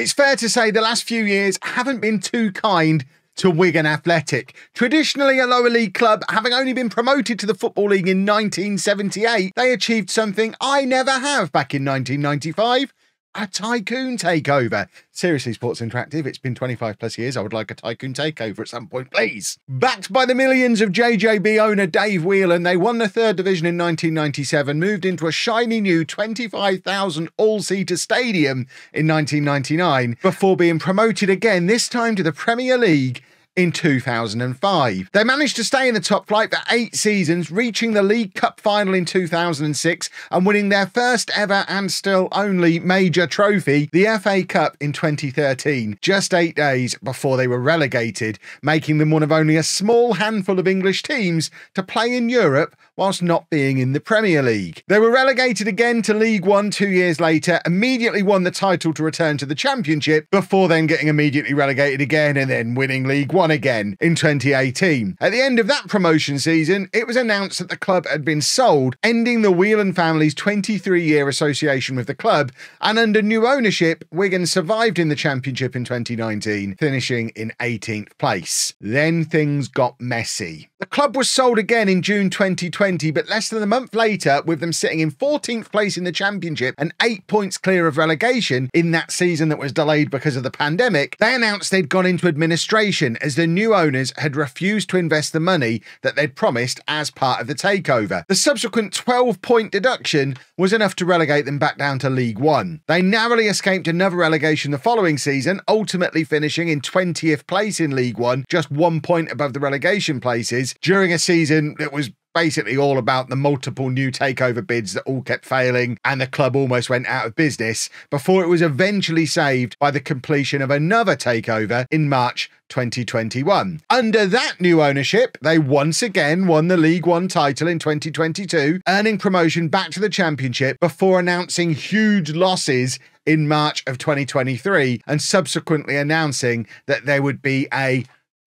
It's fair to say the last few years haven't been too kind to Wigan Athletic. Traditionally a lower league club, having only been promoted to the Football League in 1978, they achieved something I never have back in 1995 a tycoon takeover. Seriously, Sports Interactive, it's been 25 plus years. I would like a tycoon takeover at some point, please. Backed by the millions of JJB owner Dave Whelan, they won the third division in 1997, moved into a shiny new 25,000 all seater stadium in 1999 before being promoted again, this time to the Premier League in 2005. They managed to stay in the top flight for eight seasons, reaching the League Cup final in 2006 and winning their first ever and still only major trophy, the FA Cup in 2013, just eight days before they were relegated, making them one of only a small handful of English teams to play in Europe whilst not being in the Premier League. They were relegated again to League One two years later, immediately won the title to return to the Championship, before then getting immediately relegated again and then winning League One again in 2018. At the end of that promotion season, it was announced that the club had been sold, ending the Whelan family's 23 year association with the club, and under new ownership, Wigan survived in the Championship in 2019, finishing in 18th place. Then things got messy. The club was sold again in June 2020 but less than a month later, with them sitting in 14th place in the Championship and eight points clear of relegation in that season that was delayed because of the pandemic, they announced they'd gone into administration as the new owners had refused to invest the money that they'd promised as part of the takeover. The subsequent 12 point deduction was enough to relegate them back down to League One. They narrowly escaped another relegation the following season, ultimately finishing in 20th place in League One, just one point above the relegation places, during a season that was basically all about the multiple new takeover bids that all kept failing and the club almost went out of business before it was eventually saved by the completion of another takeover in March 2021. Under that new ownership, they once again won the League One title in 2022, earning promotion back to the Championship before announcing huge losses in March of 2023 and subsequently announcing that there would be a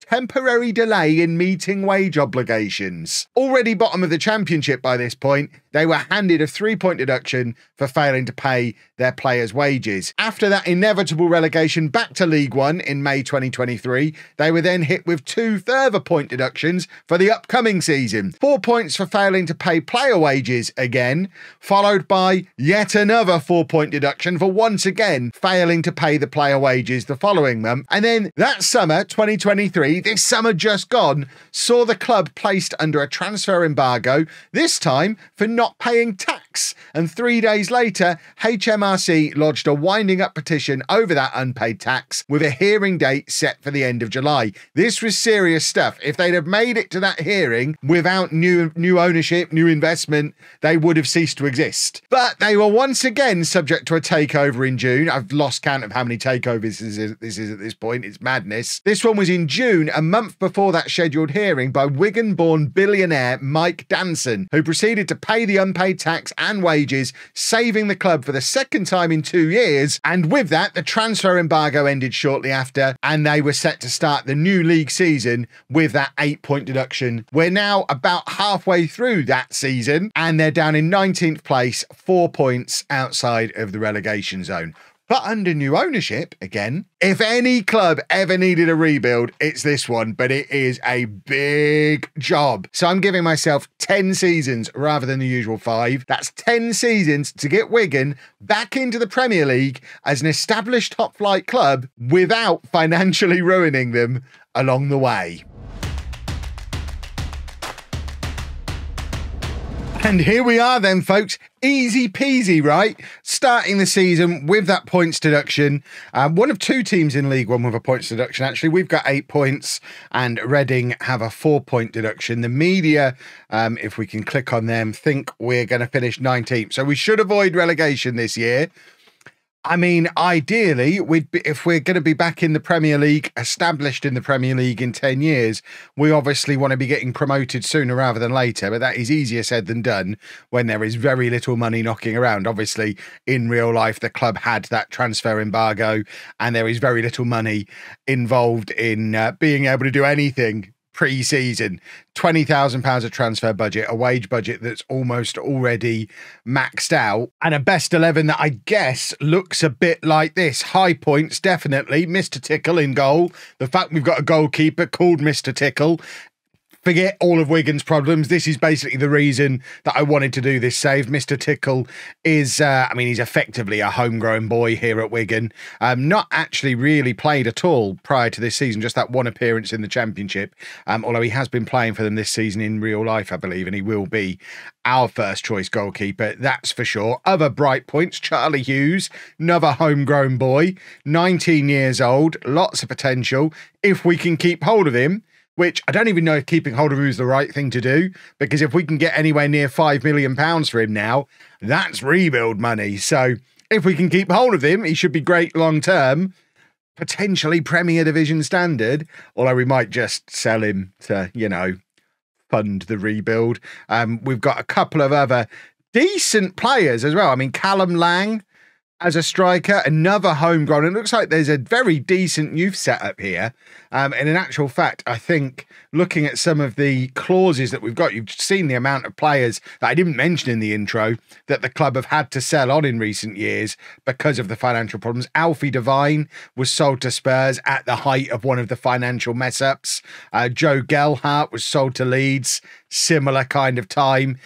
temporary delay in meeting wage obligations. Already bottom of the championship by this point, they were handed a three point deduction for failing to pay their players' wages. After that inevitable relegation back to League One in May 2023, they were then hit with two further point deductions for the upcoming season. Four points for failing to pay player wages again, followed by yet another four point deduction for once again failing to pay the player wages the following month. And then that summer, 2023, this summer just gone, saw the club placed under a transfer embargo, this time for not paying tax. And three days later, HMRC lodged a winding up petition over that unpaid tax with a hearing date set for the end of July. This was serious stuff. If they'd have made it to that hearing without new new ownership, new investment, they would have ceased to exist. But they were once again subject to a takeover in June. I've lost count of how many takeovers this is, this is at this point. It's madness. This one was in June, a month before that scheduled hearing by Wigan-born billionaire Mike Danson, who proceeded to pay the unpaid tax and wages, saving the club for the second time in two years. And with that, the transfer embargo ended shortly after, and they were set to start the new league season with that eight point deduction. We're now about halfway through that season, and they're down in 19th place, four points outside of the relegation zone. But under new ownership, again, if any club ever needed a rebuild, it's this one, but it is a big job. So I'm giving myself 10 seasons rather than the usual five. That's 10 seasons to get Wigan back into the Premier League as an established top flight club without financially ruining them along the way. And here we are then, folks. Easy peasy, right? Starting the season with that points deduction. Um, one of two teams in League One with a points deduction. Actually, we've got eight points, and Reading have a four point deduction. The media, um, if we can click on them, think we're going to finish 19th. So we should avoid relegation this year. I mean, ideally, we'd be, if we're going to be back in the Premier League, established in the Premier League in 10 years, we obviously want to be getting promoted sooner rather than later. But that is easier said than done when there is very little money knocking around. Obviously, in real life, the club had that transfer embargo, and there is very little money involved in uh, being able to do anything pre season. £20,000 of transfer budget, a wage budget that's almost already maxed out, and a best 11 that I guess looks a bit like this. High points, definitely. Mr. Tickle in goal. The fact we've got a goalkeeper called Mr. Tickle forget all of Wigan's problems. This is basically the reason that I wanted to do this save. Mr. Tickle is, uh, I mean, he's effectively a homegrown boy here at Wigan. Um, not actually really played at all prior to this season, just that one appearance in the Championship. Um, although he has been playing for them this season in real life, I believe, and he will be our first choice goalkeeper, that's for sure. Other bright points Charlie Hughes, another homegrown boy, 19 years old, lots of potential. If we can keep hold of him, which I don't even know if keeping hold of him is the right thing to do, because if we can get anywhere near £5 million for him now, that's rebuild money. So if we can keep hold of him, he should be great long term, potentially Premier Division standard, although we might just sell him to, you know, fund the rebuild. Um, we've got a couple of other decent players as well. I mean, Callum Lang as a striker, another homegrown. It looks like there's a very decent youth setup here. Um, and in actual fact, I think looking at some of the clauses that we've got, you've seen the amount of players that I didn't mention in the intro that the club have had to sell on in recent years because of the financial problems. Alfie Devine was sold to Spurs at the height of one of the financial mess ups. Uh, Joe Gelhardt was sold to Leeds, similar kind of time.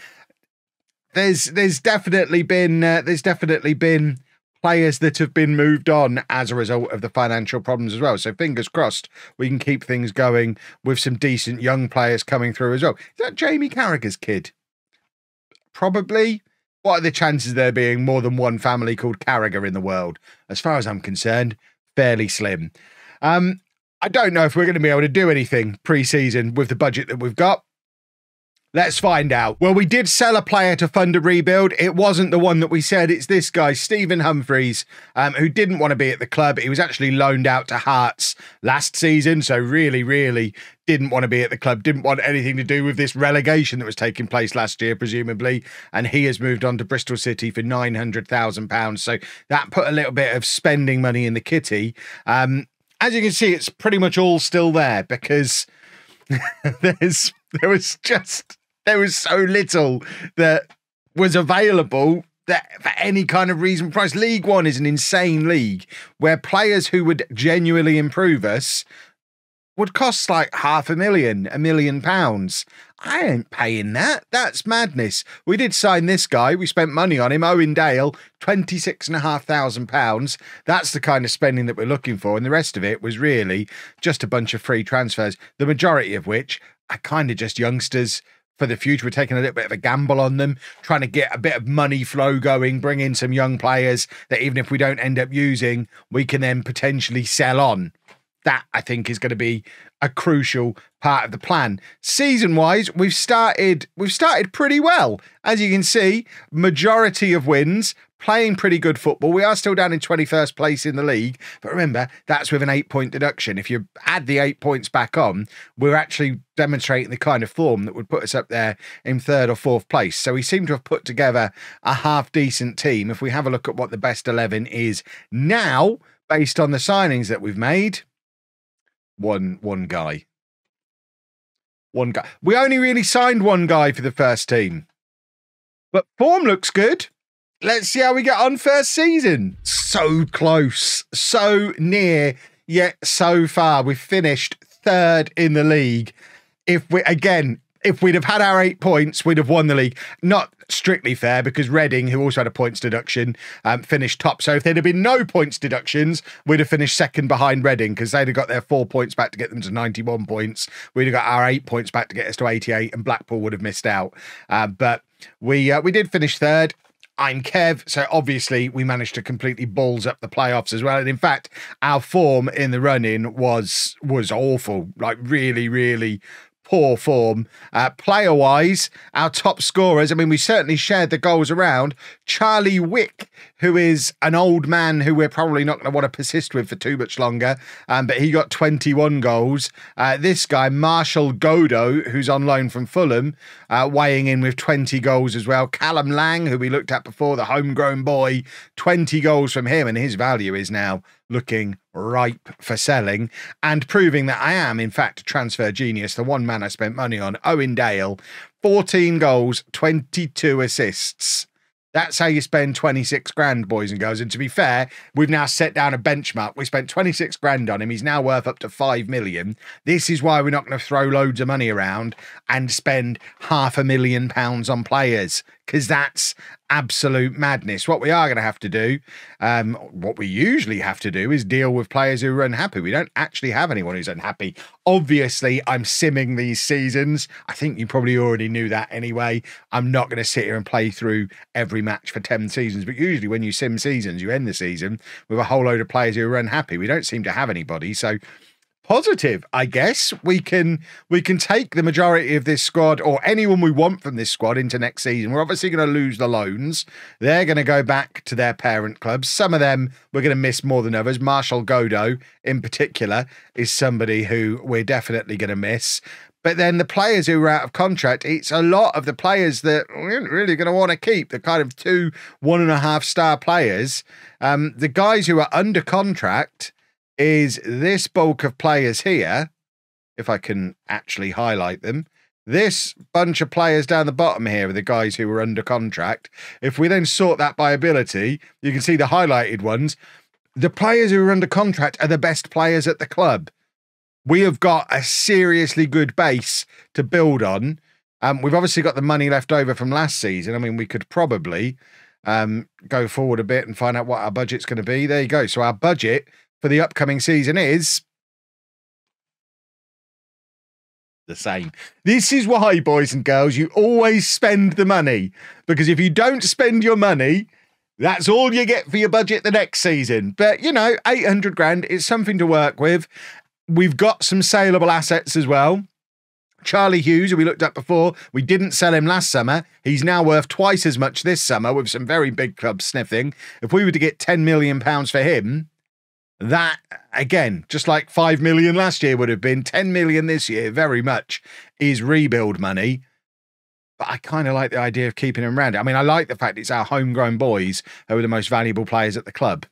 There's there's definitely been uh, there's definitely been players that have been moved on as a result of the financial problems as well. So fingers crossed we can keep things going with some decent young players coming through as well. Is that Jamie Carragher's kid? Probably. What are the chances there being more than one family called Carragher in the world? As far as I'm concerned, fairly slim. Um, I don't know if we're going to be able to do anything pre-season with the budget that we've got. Let's find out. Well, we did sell a player to fund a rebuild. It wasn't the one that we said. It's this guy, Stephen Humphrys, um, who didn't want to be at the club. He was actually loaned out to Hearts last season. So, really, really didn't want to be at the club, didn't want anything to do with this relegation that was taking place last year, presumably. And he has moved on to Bristol City for £900,000. So, that put a little bit of spending money in the kitty. Um, as you can see, it's pretty much all still there because there's there was just there was so little that was available that for any kind of reason price. League One is an insane league where players who would genuinely improve us would cost like half a million, a million pounds. I ain't paying that. That's madness. We did sign this guy. We spent money on him. Owen Dale, twenty-six and a half thousand pounds. That's the kind of spending that we're looking for. And the rest of it was really just a bunch of free transfers, the majority of which are kind of just youngsters for the future. We're taking a little bit of a gamble on them, trying to get a bit of money flow going, bring in some young players that even if we don't end up using, we can then potentially sell on that I think is going to be a crucial part of the plan. Season wise, we've started we've started pretty well. As you can see, majority of wins, playing pretty good football. We are still down in 21st place in the league, but remember, that's with an 8-point deduction. If you add the 8 points back on, we're actually demonstrating the kind of form that would put us up there in third or fourth place. So we seem to have put together a half decent team. If we have a look at what the best 11 is now, based on the signings that we've made, one one guy. One guy. We only really signed one guy for the first team. But form looks good. Let's see how we get on first season. So close, so near, yet so far. We've finished third in the league. If we again, if we'd have had our eight points, we'd have won the league. Not strictly fair because Reading, who also had a points deduction, um, finished top. So if there'd have been no points deductions, we'd have finished second behind Reading because they'd have got their four points back to get them to 91 points. We'd have got our eight points back to get us to 88, and Blackpool would have missed out. Uh, but we uh, we did finish third. I'm Kev, so obviously we managed to completely balls up the playoffs as well. And in fact, our form in the running was was awful, like really, really poor form. Uh, player wise, our top scorers, I mean, we certainly shared the goals around. Charlie Wyke, who is an old man who we're probably not going to want to persist with for too much longer. Um, but he got 21 goals. Uh, this guy, Martial Godo, who's on loan from Fulham, uh, weighing in with 20 goals as well. Callum Lang, who we looked at before, the homegrown boy, 20 goals from him, and his value is now looking ripe for selling and proving that I am, in fact, a transfer genius. The one man I spent money on, Owen Dale, 14 goals, 22 assists. That's how you spend 26 grand, boys and girls. And to be fair, we've now set down a benchmark. We spent 26 grand on him. He's now worth up to 5 million. This is why we're not going to throw loads of money around and spend half a million pounds on players because that's absolute madness. What we are going to have to do, um, what we usually have to do, is deal with players who are unhappy. We don't actually have anyone who's unhappy. Obviously, I'm simming these seasons. I think you probably already knew that anyway. I'm not going to sit here and play through every match for 10 seasons, but usually when you sim seasons, you end the season with a whole load of players who are unhappy. We don't seem to have anybody. So, positive, I guess. We can we can take the majority of this squad or anyone we want from this squad into next season. We're obviously going to lose the loans. They're going to go back to their parent clubs. Some of them we're going to miss more than others. Martial Godo, in particular, is somebody who we're definitely going to miss. But then the players who are out of contract, it's a lot of the players that we're really going to want to keep, the kind of two, one and a half star players. Um, the guys who are under contract, is this bulk of players here, if I can actually highlight them, this bunch of players down the bottom here are the guys who were under contract. If we then sort that by ability, you can see the highlighted ones. The players who are under contract are the best players at the club. We have got a seriously good base to build on. Um, we've obviously got the money left over from last season. I mean, we could probably um, go forward a bit and find out what our budget's going to be. There you go. So our budget for the upcoming season is the same. This is why, boys and girls, you always spend the money. Because if you don't spend your money, that's all you get for your budget the next season. But, you know, 800 grand is something to work with. We've got some saleable assets as well. Charlie Hughes, who we looked at before, we didn't sell him last summer. He's now worth twice as much this summer with some very big clubs sniffing. If we were to get 10 million pounds for him, that again, just like 5 million last year would have been, 10 million this year, very much is rebuild money. But I kind of like the idea of keeping him around. I mean, I like the fact it's our homegrown boys who are the most valuable players at the club.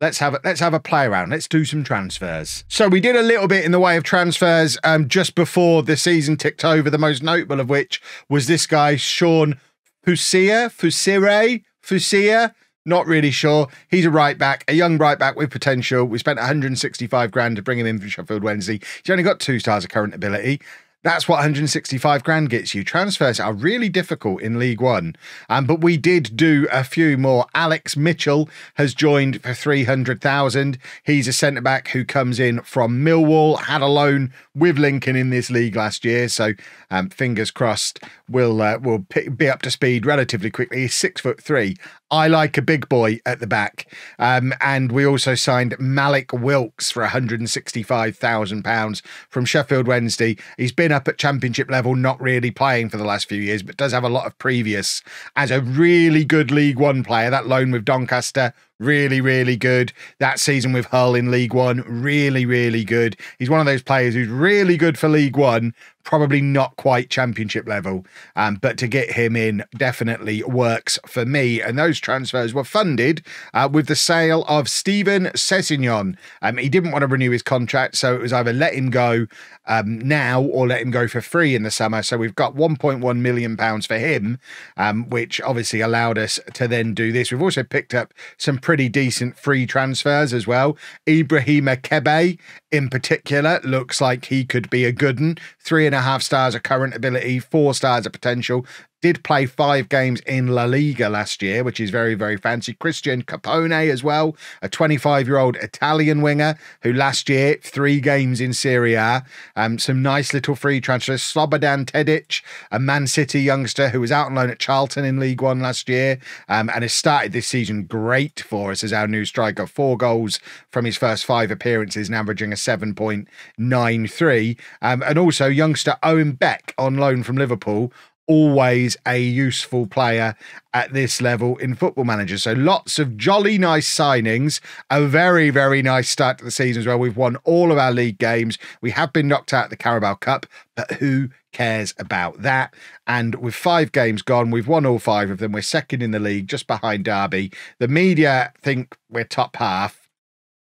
Let's have a, let's have a play around. Let's do some transfers. So we did a little bit in the way of transfers um, just before the season ticked over. The most notable of which was this guy Sean Fusia, Fusire, Fusia, not really sure. He's a right back, a young right back with potential. We spent 165 grand to bring him in from Sheffield Wednesday. He's only got two stars of current ability. That's what 165 grand gets you. Transfers are really difficult in League One. Um, but we did do a few more. Alex Mitchell has joined for 300,000. He's a centre back who comes in from Millwall, had a loan with Lincoln in this league last year. So um, fingers crossed, we'll, uh, we'll be up to speed relatively quickly. He's six foot three. I like a big boy at the back. Um, and we also signed Mallik Wilks for £165,000 from Sheffield Wednesday. He's been up at championship level, not really playing for the last few years, but does have a lot of previous as a really good League One player. That loan with Doncaster really, really good. That season with Hull in League One, really, really good. He's one of those players who's really good for League One, probably not quite championship level. Um, but to get him in definitely works for me. And those transfers were funded uh, with the sale of Steven Sessegnon. Um, he didn't want to renew his contract, so it was either let him go um, now or let him go for free in the summer. So we've got 1.1 million pounds for him, um, which obviously allowed us to then do this. We've also picked up some pretty decent free transfers as well. Ibrahima Kebe, in particular, looks like he could be a good one. Three and a half stars of current ability, four stars of potential did play five games in La Liga last year, which is very, very fancy. Christian Capone as well, a 25 year old Italian winger who last year, three games in Serie A. Um, some nice little free transfers. Slobodan Tedic, a Man City youngster who was out on loan at Charlton in League One last year um, and has started this season great for us as our new striker. Four goals from his first five appearances and averaging a 7.93. Um, and also youngster Owen Beck on loan from Liverpool always a useful player at this level in football manager. So lots of jolly nice signings, a very, very nice start to the season as well. We've won all of our league games. We have been knocked out of the Carabao Cup, but who cares about that? And with five games gone, we've won all five of them. We're second in the league, just behind Derby. The media think we're top half.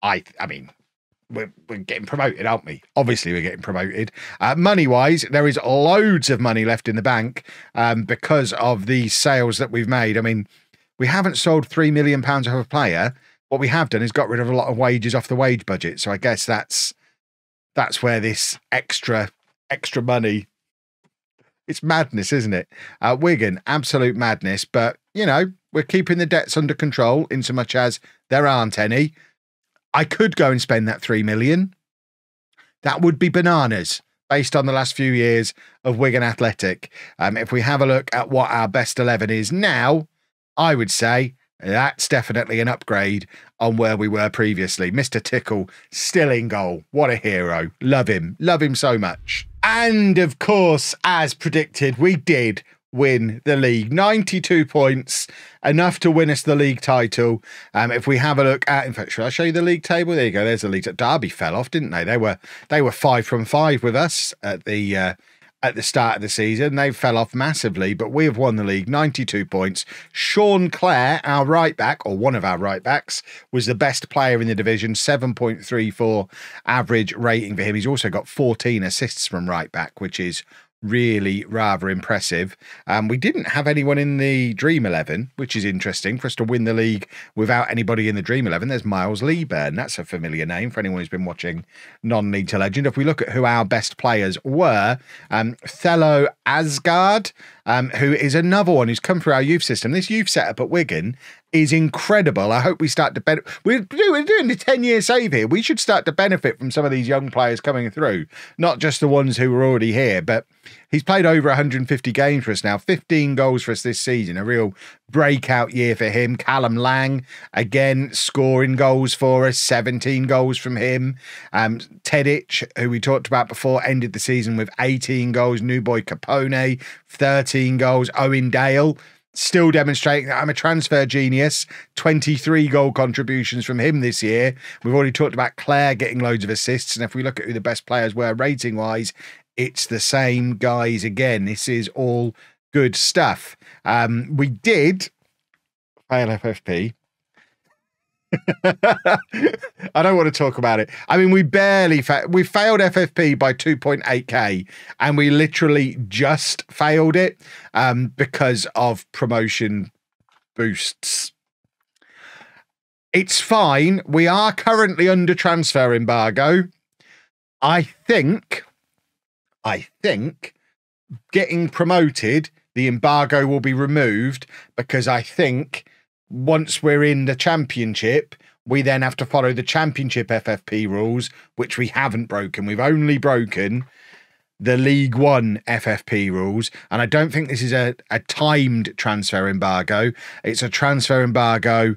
I I mean, we're, we're getting promoted, aren't we? Obviously, we're getting promoted. Uh, money wise, there is loads of money left in the bank um, because of the sales that we've made. I mean, we haven't sold three million pounds of a player. What we have done is got rid of a lot of wages off the wage budget. So I guess that's that's where this extra extra money. It's madness, isn't it? Uh, Wigan, absolute madness. But you know, we're keeping the debts under control in so much as there aren't any. I could go and spend that three million. That would be bananas based on the last few years of Wigan Athletic. Um, if we have a look at what our best 11 is now, I would say that's definitely an upgrade on where we were previously. Mr. Tickle still in goal. What a hero. Love him. Love him so much. And of course, as predicted, we did win the league. 92 points, enough to win us the league title. Um, if we have a look at, in fact, should I show you the league table? There you go. There's the league. At derby fell off, didn't they? They were they were five from five with us at the uh, at the start of the season. They fell off massively, but we have won the league 92 points. Sean Clare, our right back, or one of our right backs, was the best player in the division, 7.34 average rating for him. He's also got 14 assists from right back, which is really rather impressive. Um, we didn't have anyone in the Dream 11, which is interesting for us to win the league without anybody in the Dream 11. There's Miles Leaburn. That's a familiar name for anyone who's been watching non league to legend. If we look at who our best players were, um, Thelo Aasgaard, um, who is another one who's come through our youth system. This youth setup at Wigan is incredible. I hope we start to benefit. We're doing the 10 year save here. We should start to benefit from some of these young players coming through, not just the ones who were already here. But he's played over 150 games for us now, 15 goals for us this season. A real breakout year for him. Callum Lang, again, scoring goals for us, 17 goals from him. Um, Tedic, who we talked about before, ended the season with 18 goals. New boy Capone, 13 goals. Owen Dale, still demonstrating that I'm a transfer genius. 23 goal contributions from him this year. We've already talked about Clare getting loads of assists. And if we look at who the best players were rating wise, it's the same guys again. This is all good stuff. Um, we did fail FFP. I don't want to talk about it. I mean, we barely fa- we failed FFP by 2.8k, and we literally just failed it um, because of promotion boosts. It's fine. We are currently under transfer embargo. I think, I think, getting promoted, the embargo will be removed because I think once we're in the championship, we then have to follow the championship FFP rules, which we haven't broken. We've only broken the League One FFP rules. And I don't think this is a, a timed transfer embargo. It's a transfer embargo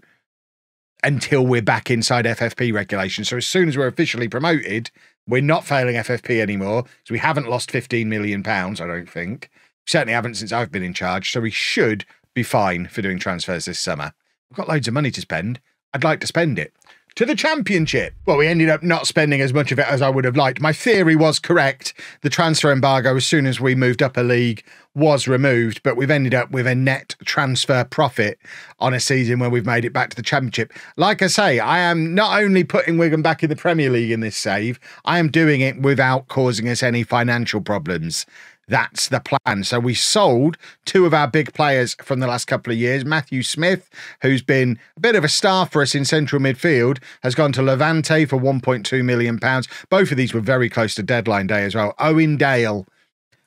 until we're back inside FFP regulations. So as soon as we're officially promoted, we're not failing FFP anymore. So we haven't lost 15 million pounds, I don't think. certainly haven't since I've been in charge. So we should be fine for doing transfers this summer. I've got loads of money to spend. I'd like to spend it. To the championship. Well, we ended up not spending as much of it as I would have liked. My theory was correct. The transfer embargo, as soon as we moved up a league, was removed, but we've ended up with a net transfer profit on a season where we've made it back to the championship. Like I say, I am not only putting Wigan back in the Premier League in this save, I am doing it without causing us any financial problems. That's the plan. So we sold two of our big players from the last couple of years. Matthew Smith, who's been a bit of a star for us in central midfield, has gone to Levante for 1.2 million pounds. Both of these were very close to deadline day as well. Owen Dale.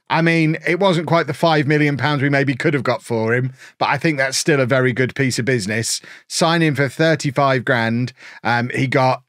I mean, it wasn't quite the five million pounds we maybe could have got for him, but I think that's still a very good piece of business. Sign for 35 grand. Um, he got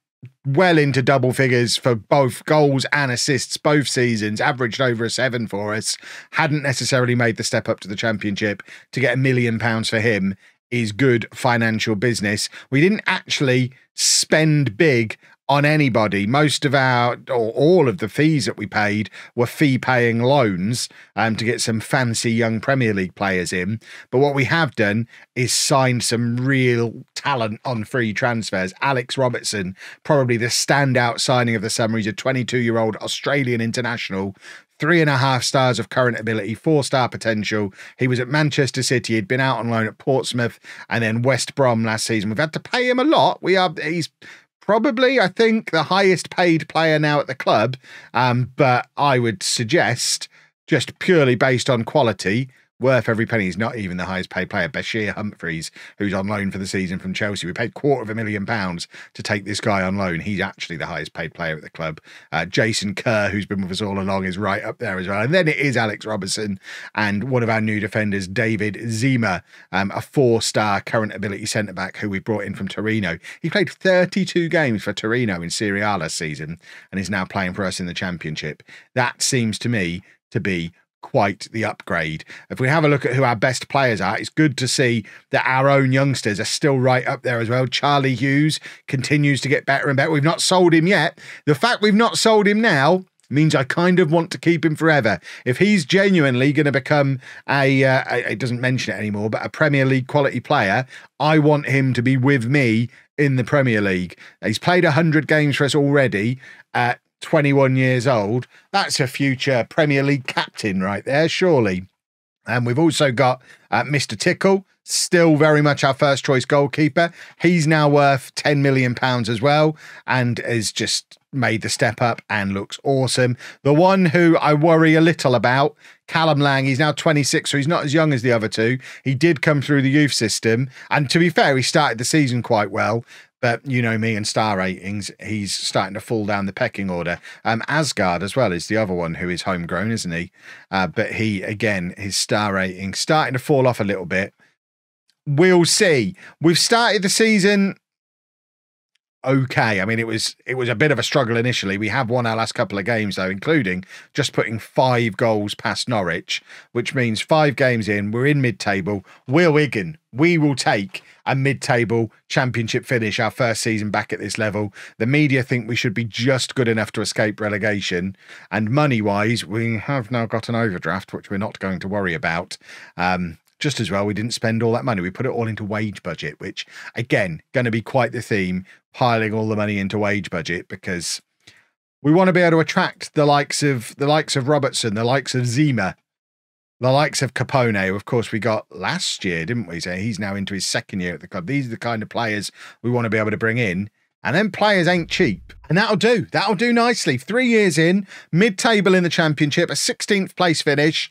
well into double figures for both goals and assists both seasons, averaged over a seven for us. Hadn't necessarily made the step up to the championship to get a million pounds for him is good financial business. We didn't actually spend big on anybody. Most of our, or all of the fees that we paid were fee paying loans um, to get some fancy young Premier League players in. But what we have done is signed some real talent on free transfers. Alex Robertson, probably the standout signing of the summer. He's a 22 year old Australian international three and a half stars of current ability, four star potential. He was at Manchester City. He'd been out on loan at Portsmouth and then West Brom last season. We've had to pay him a lot. We are he's probably, I think, the highest paid player now at the club. Um, but I would suggest, just purely based on quality, worth every penny. He's not even the highest paid player. Bashir Humphreys, who's on loan for the season from Chelsea, we paid quarter of a million pounds to take this guy on loan. He's actually the highest paid player at the club. Uh, Jason Kerr, who's been with us all along, is right up there as well. And then it is Alex Robertson and one of our new defenders, David Zima, um, a four-star current ability centre back who we brought in from Torino. He played 32 games for Torino in Serie A last season and is now playing for us in the Championship. That seems to me to be quite the upgrade. If we have a look at who our best players are, it's good to see that our own youngsters are still right up there as well. Charlie Hughes continues to get better and better. We've not sold him yet. The fact we've not sold him now means I kind of want to keep him forever. If he's genuinely going to become a, uh, it doesn't mention it anymore, but a Premier League quality player, I want him to be with me in the Premier League. He's played 100 games for us already. Uh, 21 years old. That's a future Premier League captain right there, surely. And we've also got uh, Mr. Tickle, still very much our first choice goalkeeper. He's now worth 10 million pounds as well and has just made the step up and looks awesome. The one who I worry a little about, Callum Lang, he's now 26, so he's not as young as the other two. He did come through the youth system. And to be fair, he started the season quite well. But you know me and star ratings, he's starting to fall down the pecking order. Um, Aasgaard as well is the other one who is homegrown, isn't he? Uh, but he again, his star rating starting to fall off a little bit. We'll see. We've started the season okay. I mean, it was it was a bit of a struggle initially. We have won our last couple of games though, including just putting five goals past Norwich, which means five games in, we're in mid-table. We're Wigan. We will take a mid-table championship finish our first season back at this level. The media think we should be just good enough to escape relegation, and money-wise, we have now got an overdraft, which we're not going to worry about. Um, just as well we didn't spend all that money we put it all into wage budget which again going to be quite the theme piling all the money into wage budget because we want to be able to attract the likes of the likes of robertson the likes of zima the likes of capone of course we got last year didn't we so he's now into his second year at the club these are the kind of players we want to be able to bring in and then players ain't cheap. And that'll do. That'll do nicely. Three years in, mid table in the championship, a 16th place finish.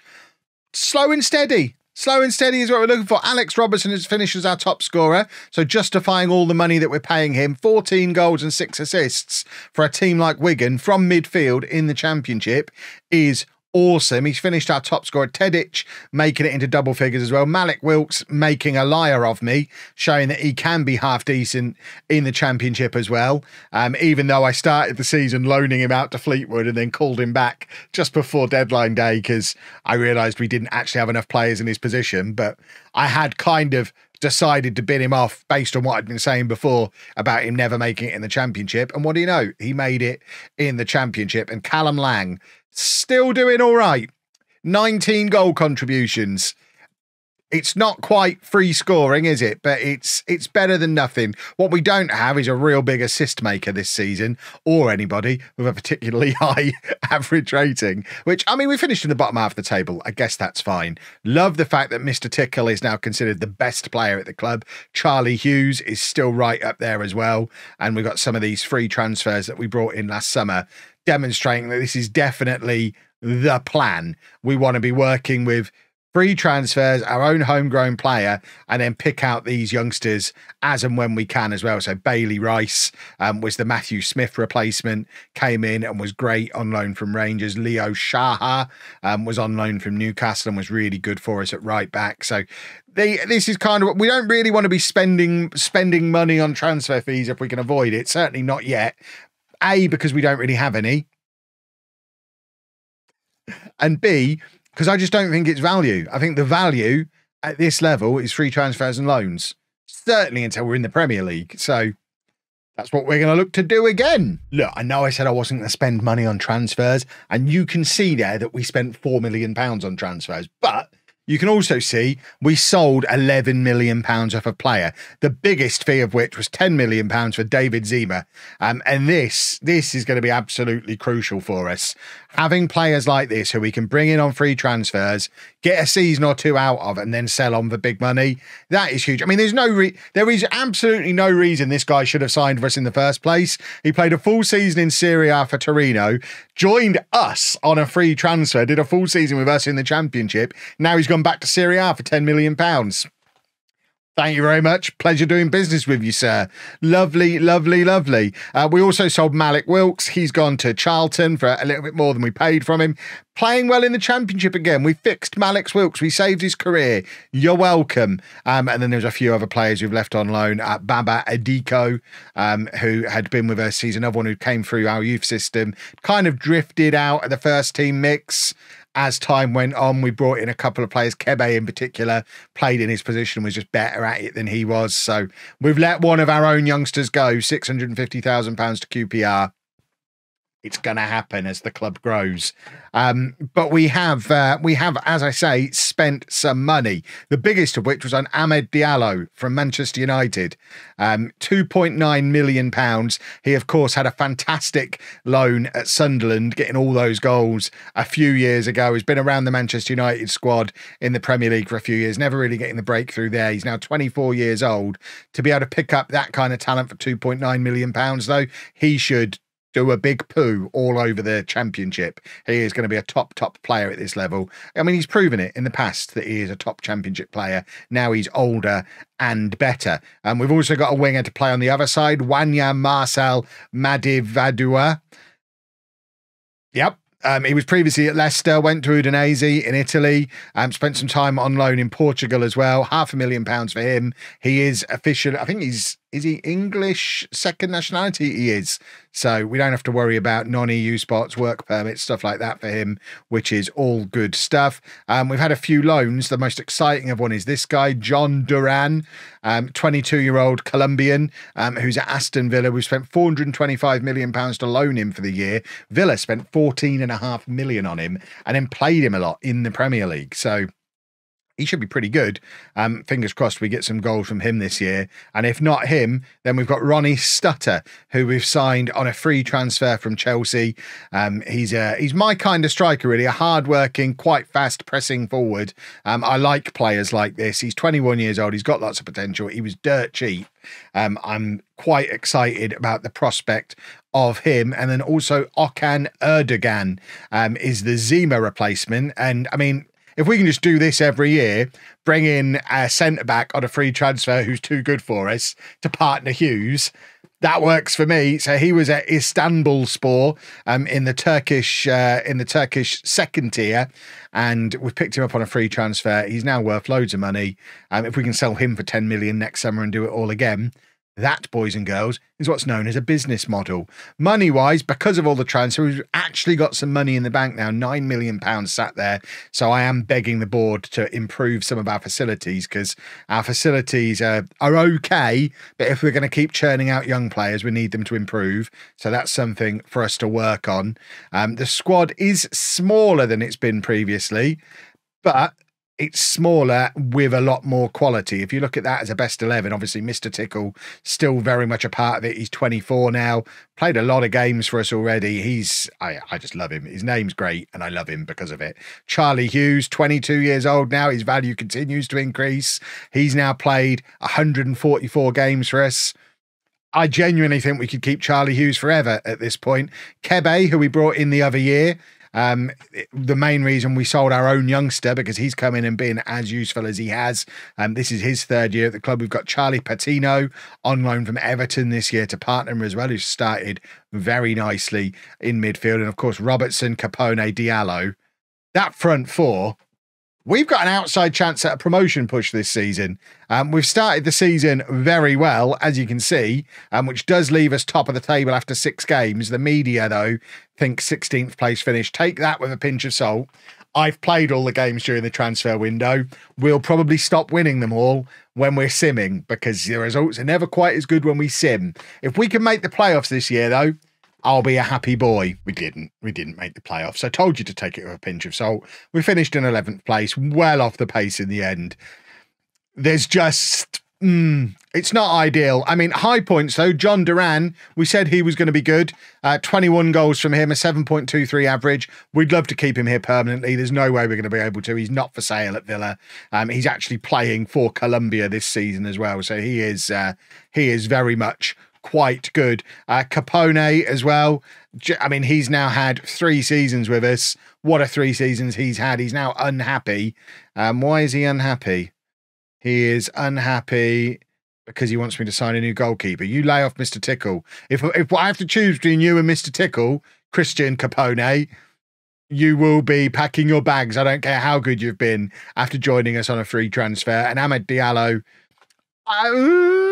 Slow and steady. Slow and steady is what we're looking for. Alex Robertson has finished as our top scorer, so justifying all the money that we're paying him. 14 goals and six assists for a team like Wigan from midfield in the Championship is awesome. He's finished our top scorer. Tedic making it into double figures as well. Mallik Wilks making a liar of me, showing that he can be half decent in the championship as well. Um, even though I started the season loaning him out to Fleetwood and then called him back just before deadline day because I realised we didn't actually have enough players in his position. But I had kind of decided to bin him off based on what I'd been saying before about him never making it in the championship. And what do you know? He made it in the championship. And Callum Lang still doing all right. 19 goal contributions. It's not quite free scoring, is it? But it's it's better than nothing. What we don't have is a real big assist maker this season, or anybody with a particularly high average rating. Which I mean, we finished in the bottom half of the table. I guess that's fine. Love the fact that Mr. Tickle is now considered the best player at the club. Charlie Hughes is still right up there as well, and we've got some of these free transfers that we brought in last summer demonstrating that this is definitely the plan. We want to be working with free transfers, our own homegrown player, and then pick out these youngsters as and when we can as well. So Bailey Rice um, was the Matthew Smith replacement, came in and was great on loan from Rangers. Leo Shahar um, was on loan from Newcastle and was really good for us at right back. So they, this is kind of what we don't really want to be spending spending money on transfer fees if we can avoid it. Certainly not yet. A, because we don't really have any. And B, because I just don't think it's value. I think the value at this level is free transfers and loans, certainly until we're in the Premier League. So that's what we're going to look to do again. Look, I know I said I wasn't going to spend money on transfers, and you can see there that we spent £4 million on transfers, but you can also see we sold 11 million pounds off a player, the biggest fee of which was 10 million pounds for David Zima. Um, and this this is going to be absolutely crucial for us. Having players like this who we can bring in on free transfers, get a season or two out of, and then sell on for big money, that is huge. I mean, there's no re- there is absolutely no reason this guy should have signed for us in the first place. He played a full season in Serie A for Torino, joined us on a free transfer, did a full season with us in the Championship. Now he's gone back to Serie A for 10 million pounds. Thank you very much. Pleasure doing business with you, sir. Lovely, lovely, lovely. Uh, we also sold Mallik Wilks. He's gone to Charlton for a little bit more than we paid from him. Playing well in the championship again. We fixed Mallik Wilks. We saved his career. You're welcome. Um, and then there's a few other players we've left on loan. Uh, Baba Adeeko, um, who had been with us. He's another one who came through our youth system, kind of drifted out of the first team mix as time went on, we brought in a couple of players. Kebe, in particular, played in his position, was just better at it than he was. So we've let one of our own youngsters go, £650,000 to QPR it's going to happen as the club grows. Um, but we have, uh, we have, as I say, spent some money. The biggest of which was on Amad Diallo from Manchester United, um, two point nine million pounds. He, of course, had a fantastic loan at Sunderland, getting all those goals a few years ago. He's been around the Manchester United squad in the Premier League for a few years, never really getting the breakthrough there. He's now twenty four years old. To be able to pick up that kind of talent for two point nine million pounds, though, he should do a big poo all over the championship. He is going to be a top, top player at this level. I mean, he's proven it in the past that he is a top championship player. Now he's older and better. And we've also got a winger to play on the other side, Wanya Marçal Madivadua. Yep, um, he was previously at Leicester, went to Udinese in Italy, um, spent some time on loan in Portugal as well. Half a million pounds for him. He is official. I think he's is he English second nationality? He is. So we don't have to worry about non-EU spots, work permits, stuff like that for him, which is all good stuff. Um, we've had a few loans. The most exciting of one is this guy, Jhon Durán, 22-year-old um, Colombian, um, who's at Aston Villa. We've spent 425 million pounds to loan him for the year. Villa spent 14 and a half million on him and then played him a lot in the Premier League. So he should be pretty good. Um, fingers crossed we get some goals from him this year. And if not him, then we've got Ronnie Stutter, who we've signed on a free transfer from Chelsea. Um, he's a, he's my kind of striker, really, a hard-working, quite fast pressing forward. Um, I like players like this. He's 21 years old. He's got lots of potential. He was dirt cheap. Um, I'm quite excited about the prospect of him. And then also Okan Erdogan um, is the Zima replacement. And I mean, if we can just do this every year, bring in a centre back on a free transfer who's too good for us to partner Hughes, that works for me. So he was at Istanbulspor um, in the Turkish uh, in the Turkish second tier, and we've picked him up on a free transfer. He's now worth loads of money. Um, if we can sell him for ten million next summer and do it all again, that, boys and girls, is what's known as a business model. Money wise, because of all the transfers, we've actually got some money in the bank now, £9 million sat there. So I am begging the board to improve some of our facilities because our facilities are, are okay. But if we're going to keep churning out young players, we need them to improve. So that's something for us to work on. Um, the squad is smaller than it's been previously, but it's smaller with a lot more quality. If you look at that as a best 11, obviously Mr. Tickle still very much a part of it. He's 24 now, played a lot of games for us already. He's, I, I just love him. His name's great and I love him because of it. Charlie Hughes, 22 years old now. His value continues to increase. He's now played 144 games for us. I genuinely think we could keep Charlie Hughes forever at this point. Kebe, who we brought in the other year, um, the main reason we sold our own youngster because he's come in and been as useful as he has. Um, this is his third year at the club. We've got Charlie Patino on loan from Everton this year to partner him as well, who started very nicely in midfield. And of course, Robertson, Capone, Diallo. That front four We've got an outside chance at a promotion push this season. Um, we've started the season very well, as you can see, um, which does leave us top of the table after six games. The media, though, think 16th place finish. Take that with a pinch of salt. I've played all the games during the transfer window. We'll probably stop winning them all when we're simming because the results are never quite as good when we sim. If we can make the playoffs this year, though, I'll be a happy boy. We didn't. We didn't make the playoffs. I told you to take it with a pinch of salt. We finished in 11th place, well off the pace in the end. There's just Mm, it's not ideal. I mean, high points though. Jhon Durán, we said he was going to be good. Uh, 21 goals from him, a 7.23 average. We'd love to keep him here permanently. There's no way we're going to be able to. He's not for sale at Villa. Um, he's actually playing for Colombia this season as well, so he is uh, he is very much quite good. Uh, Capone as well. I mean, he's now had three seasons with us. What a three seasons he's had. He's now unhappy. Um, why is he unhappy? He is unhappy because he wants me to sign a new goalkeeper. You lay off Mr. Tickle. If if I have to choose between you and Mr. Tickle, Christian Capone, you will be packing your bags. I don't care how good you've been after joining us on a free transfer. And Amad Diallo, that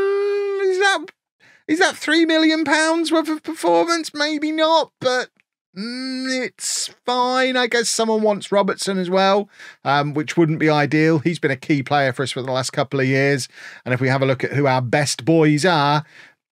is that three million pounds worth of performance? Maybe not, but Mm, it's fine. I guess someone wants Robertson as well, um, which wouldn't be ideal. He's been a key player for us for the last couple of years. And if we have a look at who our best boys are,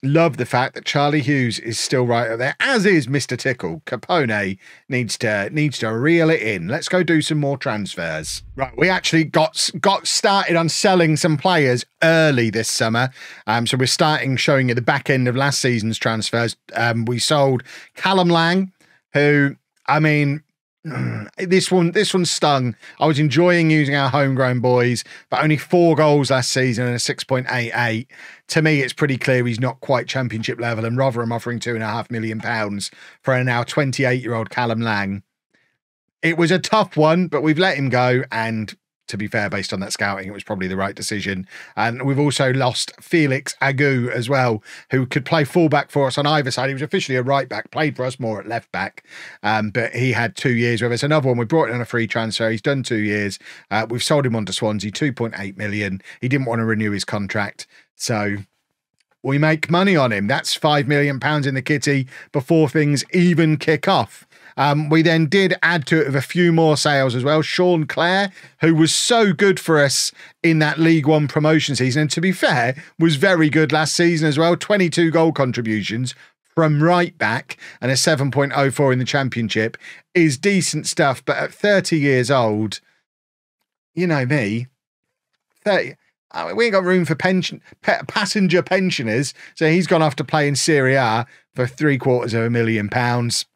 love the fact that Charlie Hughes is still right up there, as is Mr. Tickle. Capone needs to needs to reel it in. Let's go do some more transfers. Right, we actually got got started on selling some players early this summer. Um, so we're starting showing you the back end of last season's transfers. Um, we sold Callum Lang who, I mean, this one this one stung. I was enjoying using our homegrown boys, but only four goals last season and a 6.88. To me, it's pretty clear he's not quite championship level, and Rotherham offering two and a half million pounds for a now 28 year old Callum Lang. It was a tough one, but we've let him go, and to be fair, based on that scouting, it was probably the right decision. And we've also lost Felix Agu as well, who could play fullback for us on either side. He was officially a right back, played for us more at left back, um, but he had two years with us. Another one, we brought in on a free transfer. He's done two years. Uh, we've sold him on to Swansea, 2.8 million. He didn't want to renew his contract. So we make money on him. That's £5 million in the kitty before things even kick off. Um, we then did add to it with a few more sales as well. Sean Clare, who was so good for us in that League One promotion season, and to be fair, was very good last season as well. 22 goal contributions from right back and a 7.04 in the championship is decent stuff. But at 30 years old, you know me, 30. I mean, we ain't got room for pension passenger pensioners, so he's gone off to play in Serie A for three quarters of a million pounds.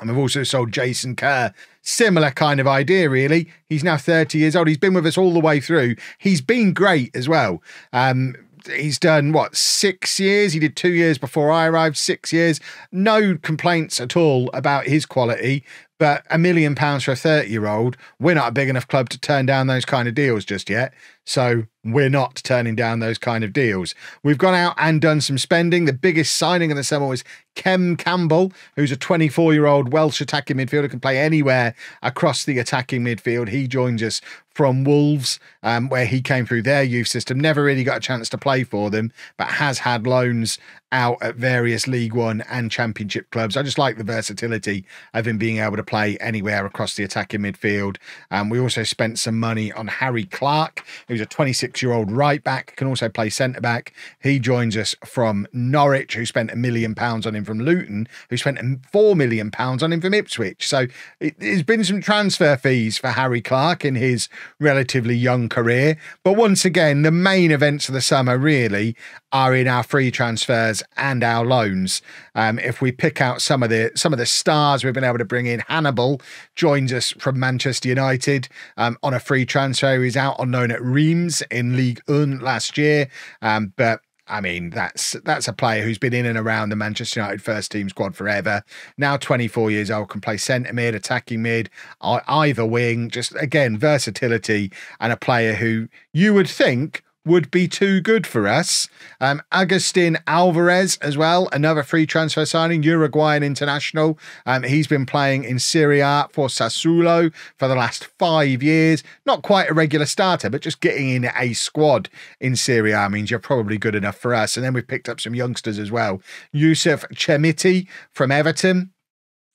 And we've also sold Jason Kerr. Similar kind of idea, really. He's now 30 years old. He's been with us all the way through. He's been great as well. Um, he's done what six years he did two years before i arrived six years no complaints at all about his quality but a million pounds for a 30 year old we're not a big enough club to turn down those kind of deals just yet so we're not turning down those kind of deals. We've gone out and done some spending. The biggest signing of the summer was Chem Campbell, who's a 24 year old Welsh attacking midfielder, can play anywhere across the attacking midfield. He joins us from Wolves, um, where he came through their youth system. Never really got a chance to play for them, but has had loans out at various League One and Championship clubs. I just like the versatility of him being able to play anywhere across the attacking midfield. Um, we also spent some money on Harry Clarke, who's a 26 year old right back, can also play centre back. He joins us from Norwich, who spent a million pounds on him from Luton, who spent four million pounds on him from Ipswich. So it, there's been some transfer fees for Harry Clarke in his relatively young career. But once again, the main events of the summer really are in our free transfers and our loans. Um, if we pick out some of the some of the stars we've been able to bring in, Hannibal joins us from Manchester United um, on a free transfer. He's out on loan at Reims in League One last year, um, but I mean, that's that's a player who's been in and around the Manchester United first team squad forever. Now 24 years old, can play centre mid, attacking mid, either wing. Just again, versatility and a player who you would think would be too good for us. Um, Agustin Alvarez as well, another free transfer signing, Uruguayan international. Um, he's been playing in Serie A for Sassuolo for the last five years. Not quite a regular starter, but just getting in a squad in Serie A means you're probably good enough for us. And then we've picked up some youngsters as well. Youssef Chermiti from Everton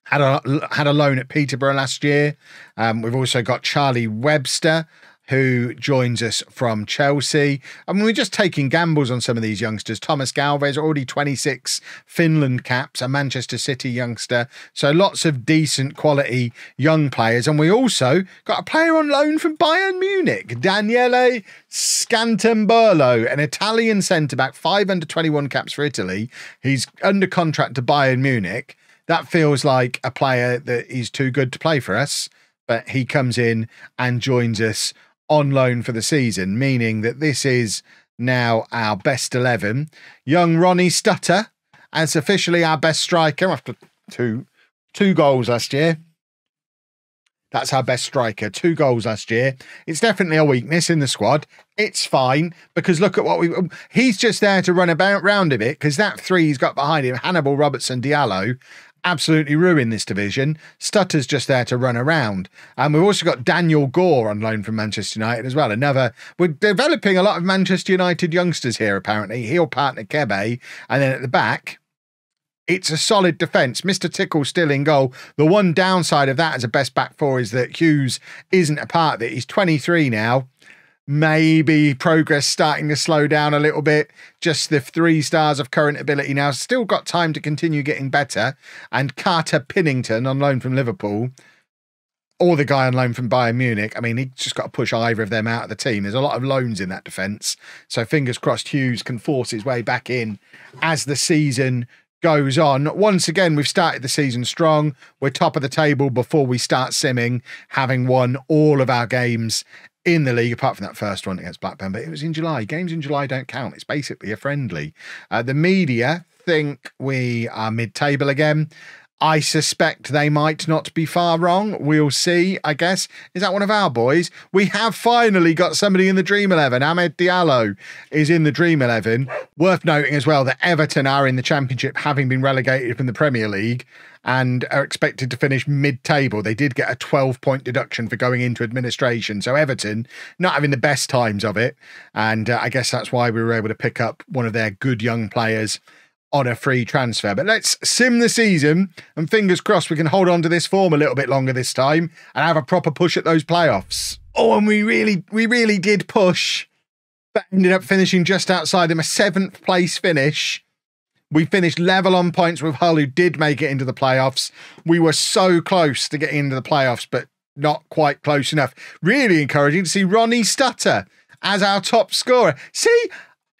had a had a loan at Peterborough last year. Um, we've also got Charlie Webster, who joins us from Chelsea. I mean, we're just taking gambles on some of these youngsters. Thomas Galvez, already 26 Finland caps, a Manchester City youngster. So lots of decent quality young players. And we also got a player on loan from Bayern Munich, Daniele Scantamburlo, an Italian centre back, five under 21 caps for Italy. He's under contract to Bayern Munich. That feels like a player that is too good to play for us but he comes in and joins us on loan for the season, meaning that this is now our best 11. Young Ronnie Stutter as officially our best striker after two two goals last year. That's our best striker. Two goals last year. It's definitely a weakness in the squad. It's fine because look at what we. He's just there to run about round a bit because that three he's got behind him, Hannibal Robertson Diallo, absolutely ruin this division. Stutter's just there to run around. And we've also got Daniel Gore on loan from Manchester United as well. Another, we're developing a lot of Manchester United youngsters here, apparently. He'll partner Kebe. And then at the back, it's a solid defence. Mr. Tickle still in goal. The one downside of that as a best back four is that Hughes isn't a part of it. He's 23 now maybe progress starting to slow down a little bit. Just the three stars of current ability now. Still got time to continue getting better. And Carter Pinnington on loan from Liverpool. Or the guy on loan from Bayern Munich. I mean, he's just got to push either of them out of the team. There's a lot of loans in that defence. So fingers crossed Hughes can force his way back in as the season goes on. Once again, we've started the season strong. We're top of the table before we start simming, having won all of our games in the league, apart from that first one against Blackburn, but it was in July. Games in July don't count. It's basically a friendly. Uh, the media think we are mid table again. I suspect they might not be far wrong. We'll see, I guess. Is that one of our boys? We have finally got somebody in the Dream 11. Amad Diallo is in the Dream 11. Worth noting as well that Everton are in the Championship, having been relegated from the Premier League and are expected to finish mid table. They did get a 12 point deduction for going into administration. So Everton not having the best times of it. And uh, I guess that's why we were able to pick up one of their good young players on a free transfer. But let's sim the season and fingers crossed we can hold on to this form a little bit longer this time and have a proper push at those playoffs. Oh, and we really, we really did push, but ended up finishing just outside them, a seventh place finish. We finished level on points with Hull, who did make it into the playoffs. We were so close to getting into the playoffs, but not quite close enough. Really encouraging to see Ronnie Stutter as our top scorer. See,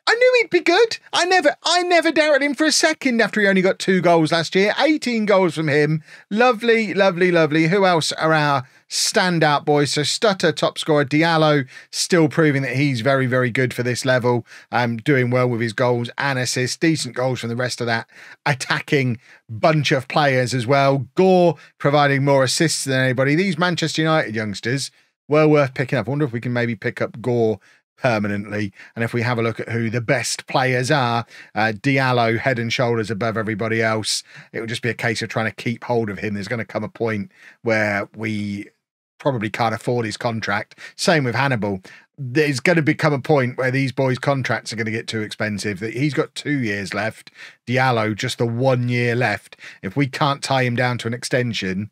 I knew he'd be good. I never I never doubted him for a second after he only got two goals last year. 18 goals from him. Lovely, lovely, lovely. Who else are our standout boys? So Stutter, top scorer, Diallo, still proving that he's very, very good for this level. Um, doing well with his goals and assists. Decent goals from the rest of that attacking bunch of players as well. Gore providing more assists than anybody. These Manchester United youngsters well worth picking up. I wonder if we can maybe pick up Gore permanently. And if we have a look at who the best players are, uh, Diallo head and shoulders above everybody else. It will just be a case of trying to keep hold of him. There's going to come a point where we probably can't afford his contract. Same with Hannibal. There's going to become a point where these boys' contracts are going to get too expensive. That he's got two years left. Diallo just the one year left. If we can't tie him down to an extension,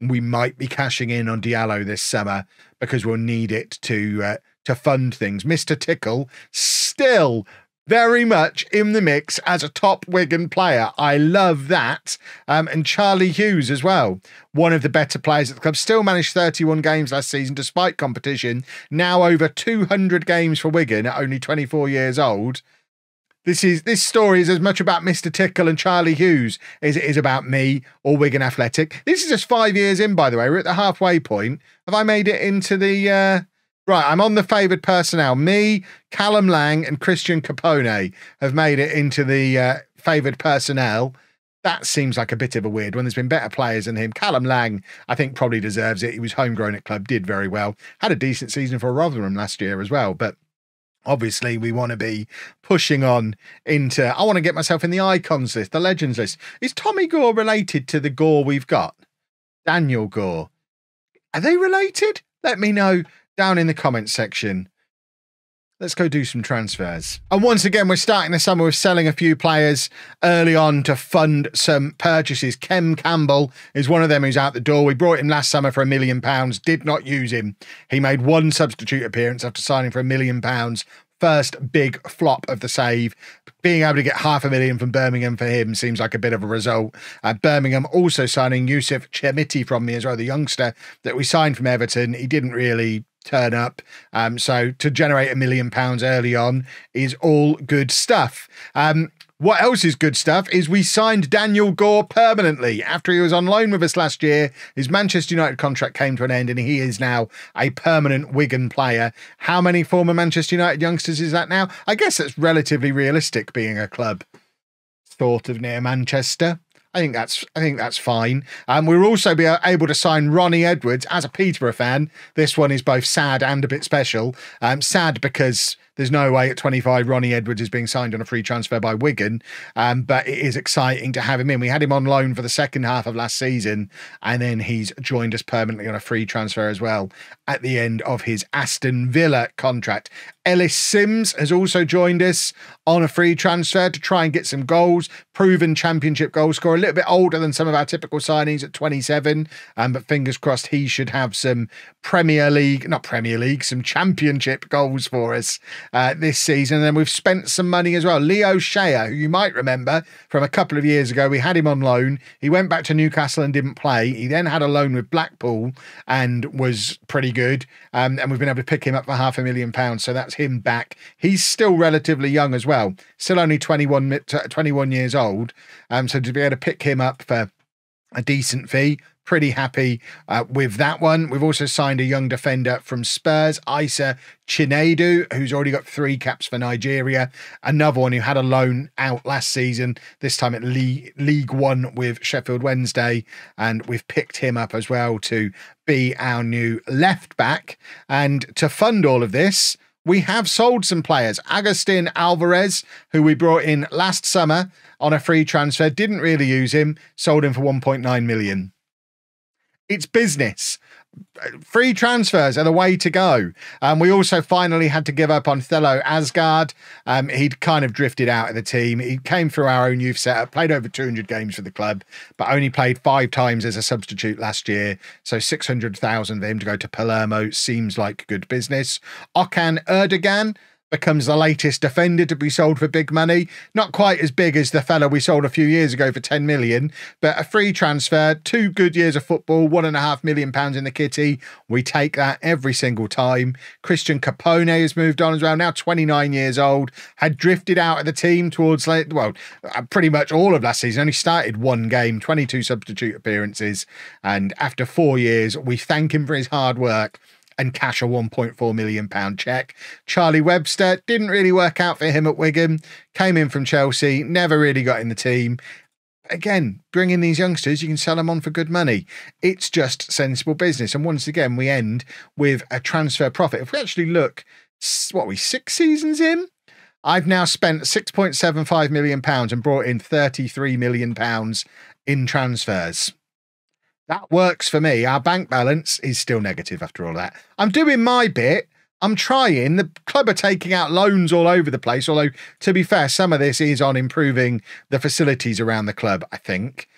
we might be cashing in on Diallo this summer because we'll need it to uh, to fund things. Mr. Tickle still very much in the mix as a top Wigan player. I love that. Um, and Charlie Hughes as well, one of the better players at the club. Still managed 31 games last season despite competition. Now over 200 games for Wigan at only 24 years old. This is this story is as much about Mr. Tickle and Charlie Hughes as it is about me or Wigan Athletic. This is just five years in, by the way. We're at the halfway point. Have I made it into the uh, Right, I'm on the favoured personnel. Me, Callum Lang, and Christian Capone have made it into the uh, favoured personnel. That seems like a bit of a weird one. There's been better players than him. Callum Lang, I think, probably deserves it. He was homegrown at club, did very well. Had a decent season for Rotherham last year as well. But obviously, we want to be pushing on into. I want to get myself in the icons list, the legends list. Is Tommy Gore related to the Gore we've got? Daniel Gore. Are they related? Let me know down in the comments section. let's go do some transfers. And once again, we're starting the summer with selling a few players early on to fund some purchases. Chem Campbell is one of them who's out the door. We brought him last summer for a million pounds, did not use him. He made one substitute appearance after signing for a million pounds. First big flop of the save. Being able to get half a million from Birmingham for him seems like a bit of a result. Uh, Birmingham also signing Youssef Chermiti from me as well, the youngster that we signed from Everton. He didn't really turn up. Um, so to generate a million pounds early on is all good stuff. Um, what else is good stuff is we signed Daniel Gore permanently after he was on loan with us last year. His Manchester United contract came to an end and he is now a permanent Wigan player. How many former Manchester United youngsters is that now? I guess that's relatively realistic being a club sort of near Manchester. I think that's I think that's fine. Um, we will also be able to sign Ronnie Edwards as a Peterborough fan. This one is both sad and a bit special. Um, sad because there's no way at 25 Ronnie Edwards is being signed on a free transfer by Wigan, um, but it is exciting to have him in. We had him on loan for the second half of last season, and then he's joined us permanently on a free transfer as well at the end of his Aston Villa contract. Ellis Sims has also joined us on a free transfer to try and get some goals, proven championship goal scorer, a little bit older than some of our typical signings at 27, um, but fingers crossed he should have some Premier League, not Premier League, some championship goals for us uh, this season. And then we've spent some money as well. Leo Shahar, who you might remember from a couple of years ago, we had him on loan. He went back to Newcastle and didn't play. He then had a loan with Blackpool and was pretty good. Um, and we've been able to pick him up for half a million pounds. So that's him back. He's still relatively young as well, still only 21, 21 years old. Um, so to be able to pick him up for a decent fee pretty happy uh, with that one. We've also signed a young defender from Spurs, Isa Chinedu, who's already got three caps for Nigeria. Another one who had a loan out last season, this time at League, League One with Sheffield Wednesday. And we've picked him up as well to be our new left back. And to fund all of this, we have sold some players. Agustin Alvarez, who we brought in last summer on a free transfer, didn't really use him, sold him for 1.9 million. It's business. Free transfers are the way to go. Um, we also finally had to give up on Thelo Aasgaard. Um, he'd kind of drifted out of the team. He came through our own youth setup, played over 200 games for the club, but only played five times as a substitute last year. So 600,000 for him to go to Palermo seems like good business. Okan Erdogan becomes the latest defender to be sold for big money. Not quite as big as the fellow we sold a few years ago for 10 million, but a free transfer, two good years of football, one and a half million pounds in the kitty. We take that every single time. Christian Capone has moved on as well, now 29 years old, had drifted out of the team towards, late, well, uh, pretty much all of last season, only started one game, 22 substitute appearances. And after four years, we thank him for his hard work and cash a 1.4 million pound check. Charlie Webster didn't really work out for him at Wigan, came in from Chelsea, never really got in the team. Again, bring in these youngsters, you can sell them on for good money. It's just sensible business. And once again, we end with a transfer profit. If we actually look, what we six seasons in? I've now spent 6.75 million pounds and brought in 33 million pounds in transfers. That works for me. Our bank balance is still negative after all that. I'm doing my bit. I'm trying. The club are taking out loans all over the place. Although, to be fair, some of this is on improving the facilities around the club, I think.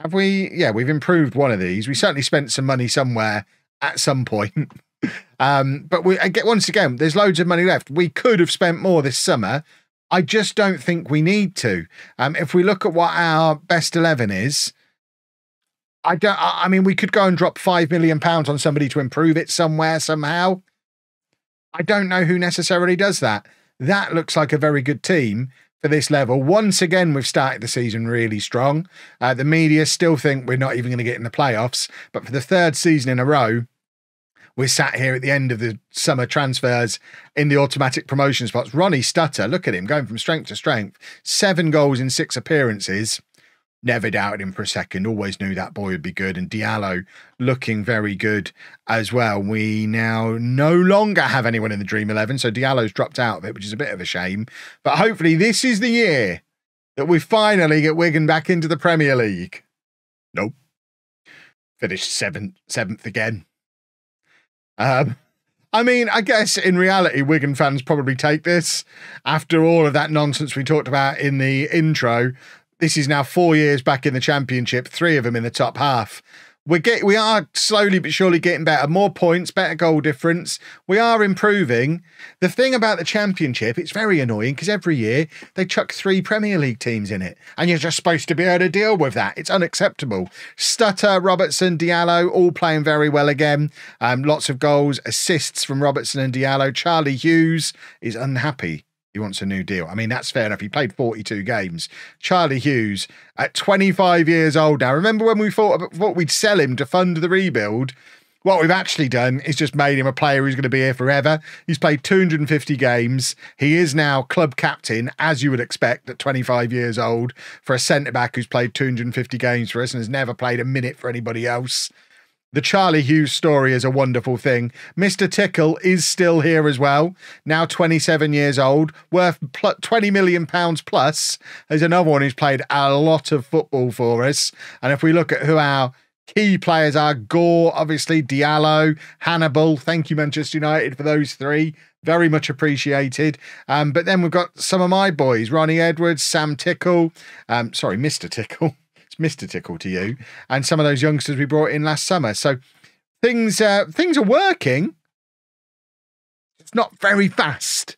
Have we? Yeah, we've improved one of these. We certainly spent some money somewhere at some point. um, but we get once again, there's loads of money left. We could have spent more this summer. I just don't think we need to. Um, if we look at what our best 11 is, I don't. I mean, we could go and drop five million pounds on somebody to improve it somewhere somehow. I don't know who necessarily does that. That looks like a very good team for this level. Once again, we've started the season really strong. Uh, the media still think we're not even going to get in the playoffs, but for the third season in a row, we're sat here at the end of the summer transfers in the automatic promotion spots. Ronnie Stutter, look at him going from strength to strength, seven goals in six appearances. Never doubted him for a second. Always knew that boy would be good. And Diallo looking very good as well. We now no longer have anyone in the Dream 11. So Diallo's dropped out of it, which is a bit of a shame. But hopefully, this is the year that we finally get Wigan back into the Premier League. Nope. Finished seventh, seventh again. Um, I mean, I guess in reality, Wigan fans probably take this after all of that nonsense we talked about in the intro. This is now four years back in the championship, three of them in the top half we get we are slowly but surely getting better. More points, better goal difference. We are improving. The thing about the championship, it's very annoying because every year they chuck three Premier League teams in it, and you're just supposed to be able to deal with that. It's unacceptable. Stutter, Robertson, Diallo, all playing very well again. Um, lots of goals, assists from Robertson and Diallo. Charlie Hughes is unhappy he wants a new deal. I mean, that's fair enough. He played 42 games. Charlie Hughes, at 25 years old now, remember when we thought, thought we'd sell him to fund the rebuild? What we've actually done is just made him a player who's going to be here forever. He's played 250 games. He is now club captain, as you would expect at 25 years old, for a centre back who's played 250 games for us and has never played a minute for anybody else. The Charlie Hughes story is a wonderful thing. Mr. Tickle is still here as well, now 27 years old, worth 20 million pounds plus. There's another one who's played a lot of football for us. And if we look at who our key players are, Gore, obviously, Diallo, Hannibal. Thank you, Manchester United, for those three. Very much appreciated. Um, but then we've got some of my boys, Ronnie Edwards, Sam Tickle, um, sorry, Mr. Tickle. Mr. Tickle to you, and some of those youngsters we brought in last summer. So things uh, things are working. It's not very fast.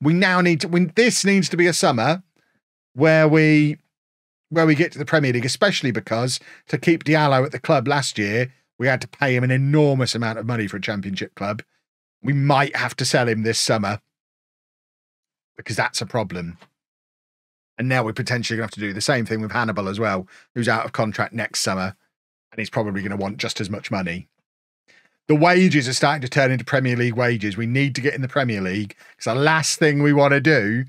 We now need to. When this needs to be a summer where we where we get to the Premier League, especially because to keep Diallo at the club last year, we had to pay him an enormous amount of money for a Championship club. We might have to sell him this summer because that's a problem. And now we're potentially going to have to do the same thing with Hannibal as well, who's out of contract next summer. And he's probably going to want just as much money. The wages are starting to turn into Premier League wages. We need to get in the Premier League because the last thing we want to do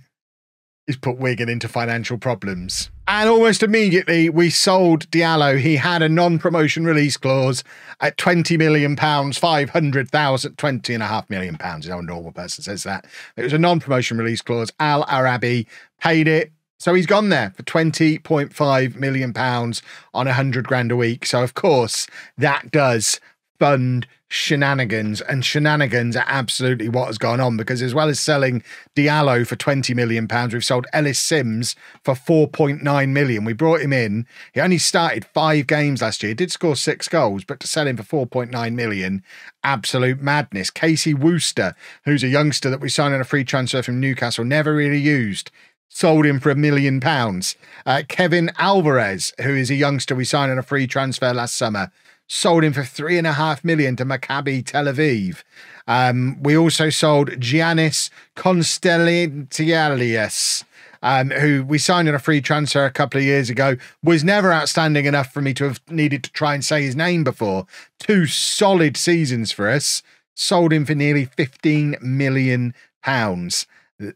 is put Wigan into financial problems. And almost immediately, we sold Diallo. He had a non promotion release clause at £20 million, 500,000, 20 and a half million pounds. No normal person says that. It was a non promotion release clause. Al Arabi paid it so he's gone there for 20.5 million pounds on 100 grand a week. So of course that does fund shenanigans and shenanigans are absolutely what has gone on because as well as selling Diallo for 20 million pounds we've sold Ellis Sims for 4.9 million. We brought him in. He only started 5 games last year. He did score 6 goals but to sell him for 4.9 million absolute madness. Casey Wooster who's a youngster that we signed on a free transfer from Newcastle never really used sold him for a million pounds. Uh, Kevin Alvarez, who is a youngster we signed on a free transfer last summer, sold him for three and a half million to Maccabi Tel Aviv. Um, we also sold Giannis Konstantelias. Um, who we signed on a free transfer a couple of years ago, was never outstanding enough for me to have needed to try and say his name before. Two solid seasons for us. Sold him for nearly 15 million pounds.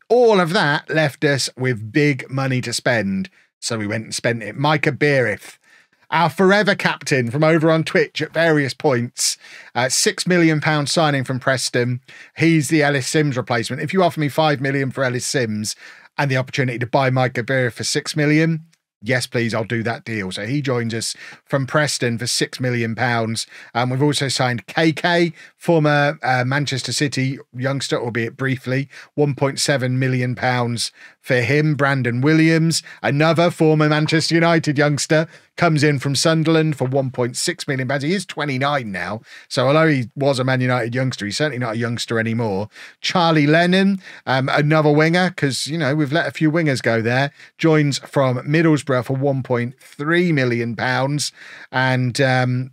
All of that left us with big money to spend. So we went and spent it. Mika Biereth, our forever captain from over on Twitch at various points, uh, six million pound signing from Preston. He's the Ellis Sims replacement. If you offer me five million for Ellis Sims and the opportunity to buy Mika Biereth for six million, yes, please, I'll do that deal. So he joins us from Preston for six million pounds. Um, we've also signed Kayky, former uh, Manchester City youngster, albeit briefly, 1.7 million pounds for him. Brandon Williams, another former Manchester United youngster, comes in from Sunderland for 1.6 million pounds. He is 29 now, so although he was a Man United youngster, he's certainly not a youngster anymore. Charlie Lennon, um, another winger, because you know we've let a few wingers go there, joins from Middlesbrough for 1.3 million pounds, and um,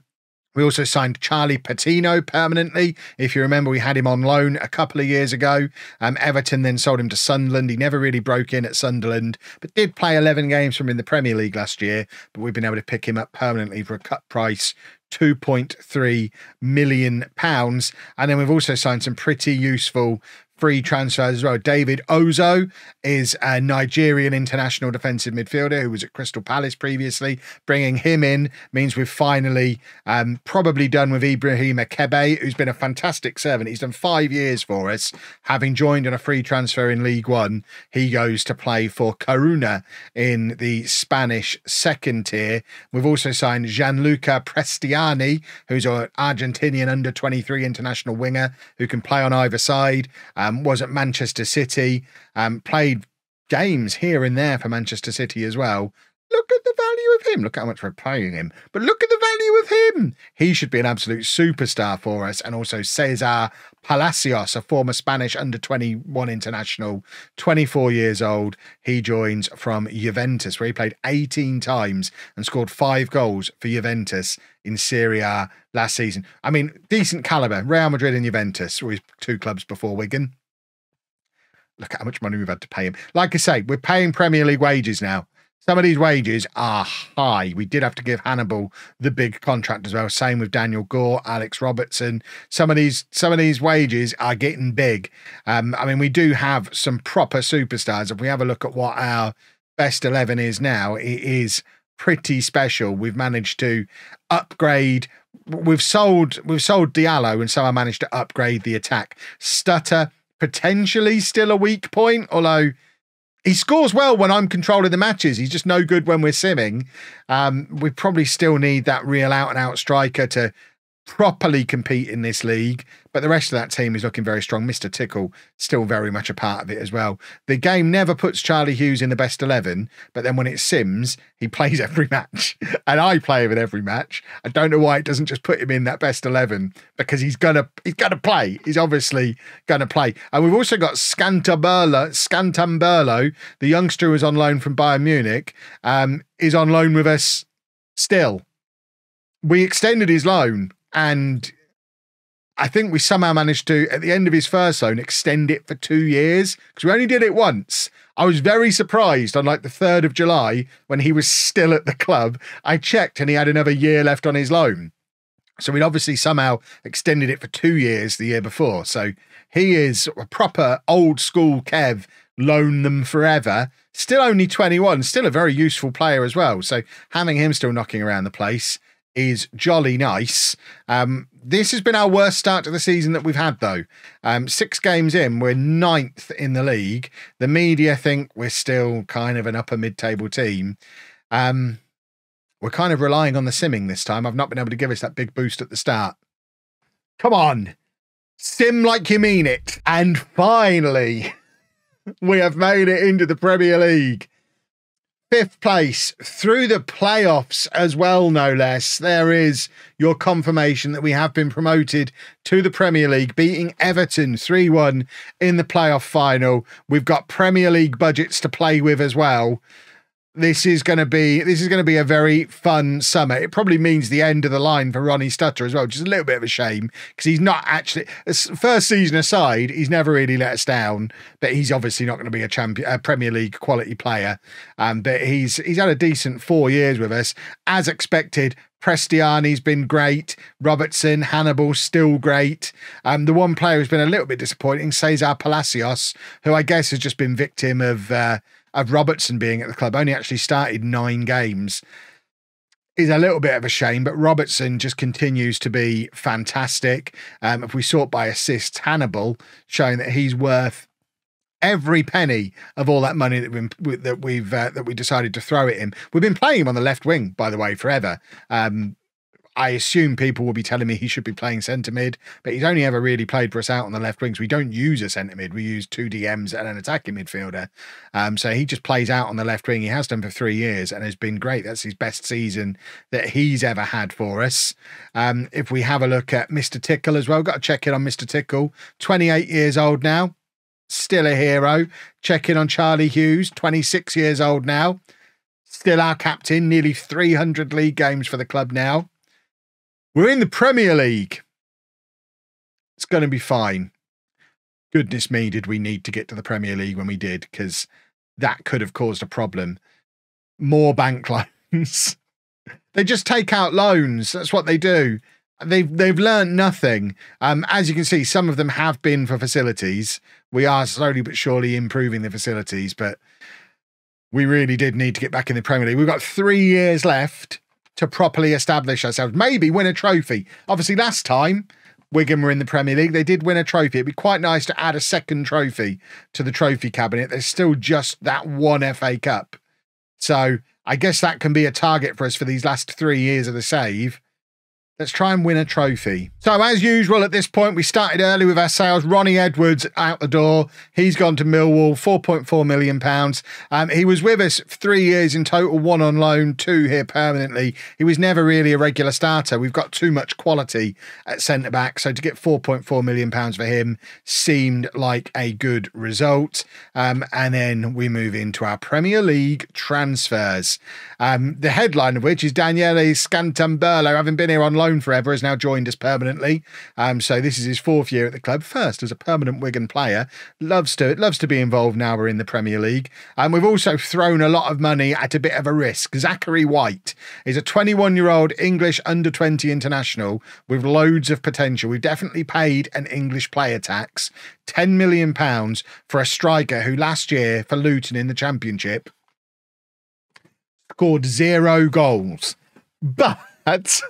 we also signed Charlie Patino permanently. If you remember, we had him on loan a couple of years ago. Um, Everton then sold him to Sunderland. He never really broke in at Sunderland, but did play 11 games from in the Premier League last year. But we've been able to pick him up permanently for a cut price 2.3 million pounds. And then we've also signed some pretty useful free transfers as well. David Ozoh is a Nigerian international defensive midfielder who was at Crystal Palace previously. Bringing him in means we've finally um, probably done with Ibrahim Akebe, who's been a fantastic servant. He's done five years for us, having joined on a free transfer in League One. He goes to play for Coruna in the Spanish second tier. We've also signed Gianluca Prestiani, who's an Argentinian under 23 international winger who can play on either side. Um, was at Manchester City, um, played games here and there for Manchester City as well. Look at the value of him. Look how much we're paying him. But look at the value of him. He should be an absolute superstar for us. And also Cesar Palacios, a former Spanish under 21 international, 24 years old. He joins from Juventus, where he played 18 times and scored five goals for Juventus in Serie A last season. I mean, decent caliber. Real Madrid and Juventus were his two clubs before Wigan. Look at how much money we've had to pay him. Like I say, we're paying Premier League wages now. Some of these wages are high. We did have to give Hannibal the big contract as well. Same with Daniel Gore, Alex Robertson. Some of these, some of these wages are getting big. Um, I mean, we do have some proper superstars. If we have a look at what our best eleven is now, it is pretty special. We've managed to upgrade. We've sold. We've sold Diallo, and somehow managed to upgrade the attack. Stutter potentially still a weak point, although he scores well when I'm controlling the matches. He's just no good when we're simming. Um, we probably still need that real out and out striker to properly compete in this league. But the rest of that team is looking very strong. Mr. Tickle still very much a part of it as well. The game never puts Charlie Hughes in the best 11, but then when it sims, he plays every match. And I play him in every match. I don't know why it doesn't just put him in that best 11 because he's going to he's going to play. He's obviously going to play. And we've also got Scantamburlo, Scantamburlo, the youngster who was on loan from Bayern Munich, um, is on loan with us still. We extended his loan and I think we somehow managed to, at the end of his first loan, extend it for two years because we only did it once. I was very surprised on like the 3rd of July when he was still at the club. I checked and he had another year left on his loan. So we'd obviously somehow extended it for two years the year before. So he is a proper old school Kev, loan them forever. Still only 21, still a very useful player as well. So having him still knocking around the place is jolly nice. Um, this has been our worst start to the season that we've had, though. Um, six games in, we're ninth in the league. The media think we're still kind of an upper mid table team. Um, we're kind of relying on the simming this time. I've not been able to give us that big boost at the start. Come on, sim like you mean it. And finally, we have made it into the Premier League fifth place through the playoffs as well, no less. There is your confirmation that we have been promoted to the Premier League, beating Everton 3 1 in the playoff final. We've got Premier League budgets to play with as well this is going to be this is going to be a very fun summer. It probably means the end of the line for Ronnie Stutter as well, which is a little bit of a shame because he's not actually first season aside, he's never really let us down. But he's obviously not going to be a champion, a Premier League quality player. Um, but he's he's had a decent four years with us, as expected. Prestiani's been great. Robertson, Hannibal, still great. Um, the one player who's been a little bit disappointing, Cesar Palacios, who I guess has just been victim of. Uh, of Robertson being at the club, only actually started nine games, is a little bit of a shame. But Robertson just continues to be fantastic. Um, if we sort by assists, Hannibal showing that he's worth every penny of all that money that we've that we've uh, that we decided to throw at him. We've been playing him on the left wing, by the way, forever. Um, I assume people will be telling me he should be playing centre mid, but he's only ever really played for us out on the left wings. We don't use a centre mid. We use two DMs and an attacking midfielder. Um, so he just plays out on the left wing. He has done for three years and has been great. That's his best season that he's ever had for us. Um, if we have a look at Mr. Tickle as well, got to check in on Mr. Tickle. 28 years old now, still a hero. Check in on Charlie Hughes, 26 years old now. Still our captain, nearly 300 league games for the club now. We're in the Premier League. It's going to be fine. Goodness me, did we need to get to the Premier League when we did? Because that could have caused a problem. More bank loans. they just take out loans. That's what they do. They've they've learned nothing. Um, as you can see, some of them have been for facilities. we are slowly but surely improving the facilities, but we really did need to get back in the Premier League. We've got three years left to properly establish ourselves, maybe win a trophy. Obviously, last time Wigan were in the Premier League, they did win a trophy. It'd be quite nice to add a second trophy to the trophy cabinet. There's still just that one FA Cup. So I guess that can be a target for us for these last three years of the save. Let's try and win a trophy. So, as usual, at this point, we started early with our sales. Ronnie Edwards out the door. He's gone to Millwall, £4.4 million. Um, he was with us three years in total, one on loan, two here permanently. He was never really a regular starter. We've got too much quality at centre back. So, to get £4.4 million for him seemed like a good result. Um, and then we move into our Premier League transfers. Um, the headline of which is Daniele Scantamburlo, having been here on loan forever, has now joined us permanently. Um, so this is his fourth year at the club. First as a permanent Wigan player, loves to loves to be involved now. We're in the Premier League, and we've also thrown a lot of money at a bit of a risk. Zachary White is a 21 year old English under 20 international with loads of potential. We've definitely paid an English player tax, 10 million pounds for a striker who last year for Luton in the Championship scored zero goals. But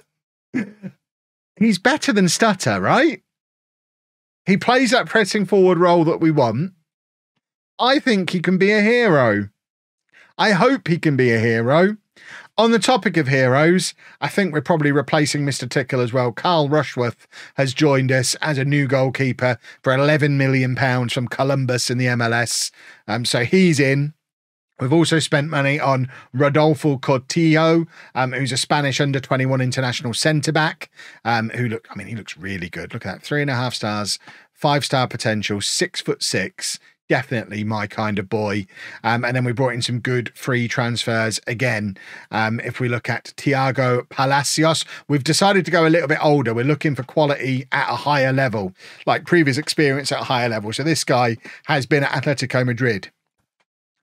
he's better than Stutter, right? He plays that pressing forward role that we want. I think he can be a hero. I hope he can be a hero. On the topic of heroes, I think we're probably replacing Mr. Tickle as well. Carl Rushworth has joined us as a new goalkeeper for £11 million from Columbus in the MLS. Um, so he's in. We've also spent money on Rodolfo Cortillo, um, who's a Spanish under 21 international centre back, um, who look, I mean, he looks really good. Look at that. Three and a half stars, five star potential, six foot six. Definitely my kind of boy. Um, and then we brought in some good free transfers again. Um, if we look at Tiago Palacios, we've decided to go a little bit older. We're looking for quality at a higher level, like previous experience at a higher level. So this guy has been at Atletico Madrid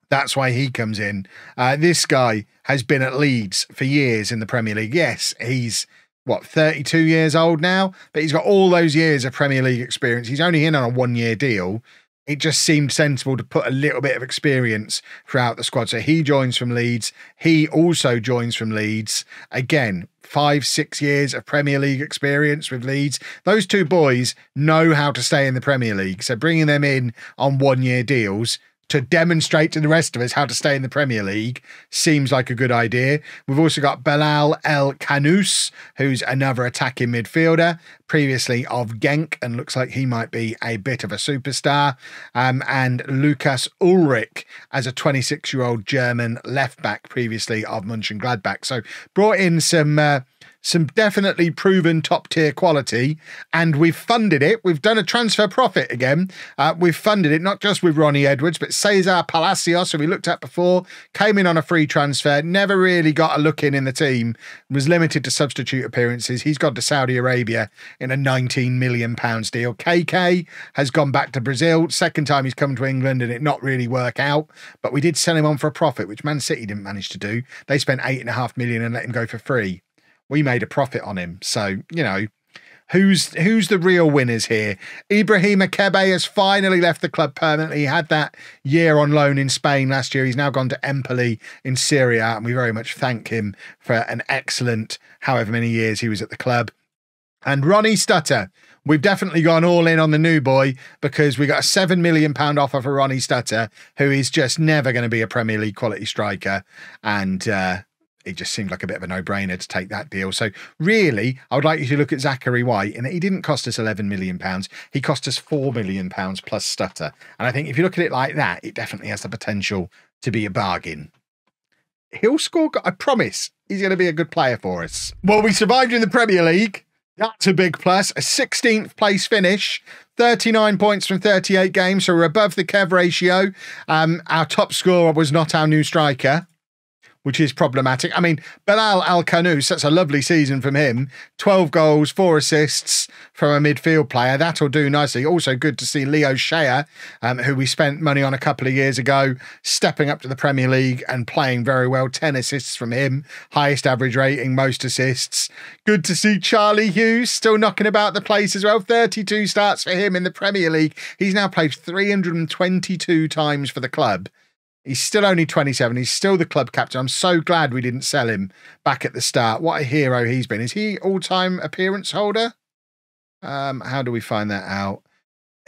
that's why he comes in. Uh, this guy has been at Leeds for years in the Premier League. Yes, he's what 32 years old now, but he's got all those years of Premier League experience. He's only in on a one year deal. It just seemed sensible to put a little bit of experience throughout the squad. So he joins from Leeds. He also joins from Leeds. Again, five, six years of Premier League experience with Leeds. Those two boys know how to stay in the Premier League. So bringing them in on one year deals to demonstrate to the rest of us how to stay in the Premier League seems like a good idea. We've also got Bilal El Khannouss, who's another attacking midfielder, previously of Genk, and looks like he might be a bit of a superstar. Um, and Lukas Ullrich as a 26 year old German left back, previously of Mönchengladbach. So brought in some. Uh, some definitely proven top tier quality, and we've funded it. We've done a transfer profit again. Uh, we've funded it not just with Ronnie Edwards, but Cesar Palacios, who we looked at before, came in on a free transfer, never really got a look in in the team, was limited to substitute appearances. He's gone to Saudi Arabia in a 19 million pounds deal. Kayky has gone back to Brazil. Second time he's come to England, and it not really work out. But we did sell him on for a profit, which Man City didn't manage to do. They spent eight and a half million and let him go for free we made a profit on him. So, you know, who's who's the real winners here? Ibrahim Akebe has finally left the club permanently. He had that year on loan in Spain last year. He's now gone to Empoli in Serie A, and we very much thank him for an excellent however many years he was at the club. And Ronnie Stutter, we've definitely gone all in on the new boy because we got a seven million pound offer for Ronnie Stutter, who is just never going to be a Premier League quality striker. And uh, it just seemed like a bit of a no-brainer to take that deal. So really, I would like you to look at Zachary White in that he didn't cost us 11 million pounds. He cost us 4 million pounds plus stutter. And I think if you look at it like that, it definitely has the potential to be a bargain. He'll score, I promise, he's going to be a good player for us. Well, we survived in the Premier League. That's a big plus. A 16th place finish, 39 points from 38 games, so we're above the Kev ratio. Um, our top scorer was not our new striker. Which is problematic. I mean, Bilal El Khannouss, that's a lovely season from him. 12 goals, four assists from a midfield player. That'll do nicely. Also, good to see Leo Shahar, um, who we spent money on a couple of years ago, stepping up to the Premier League and playing very well. 10 assists from him, highest average rating, most assists. Good to see Charlie Hughes still knocking about the place as well. 32 starts for him in the Premier League. He's now played 322 times for the club. He's still only 27. He's still the club captain. I'm so glad we didn't sell him back at the start. What a hero he's been. Is he all time appearance holder? Um, how do we find that out?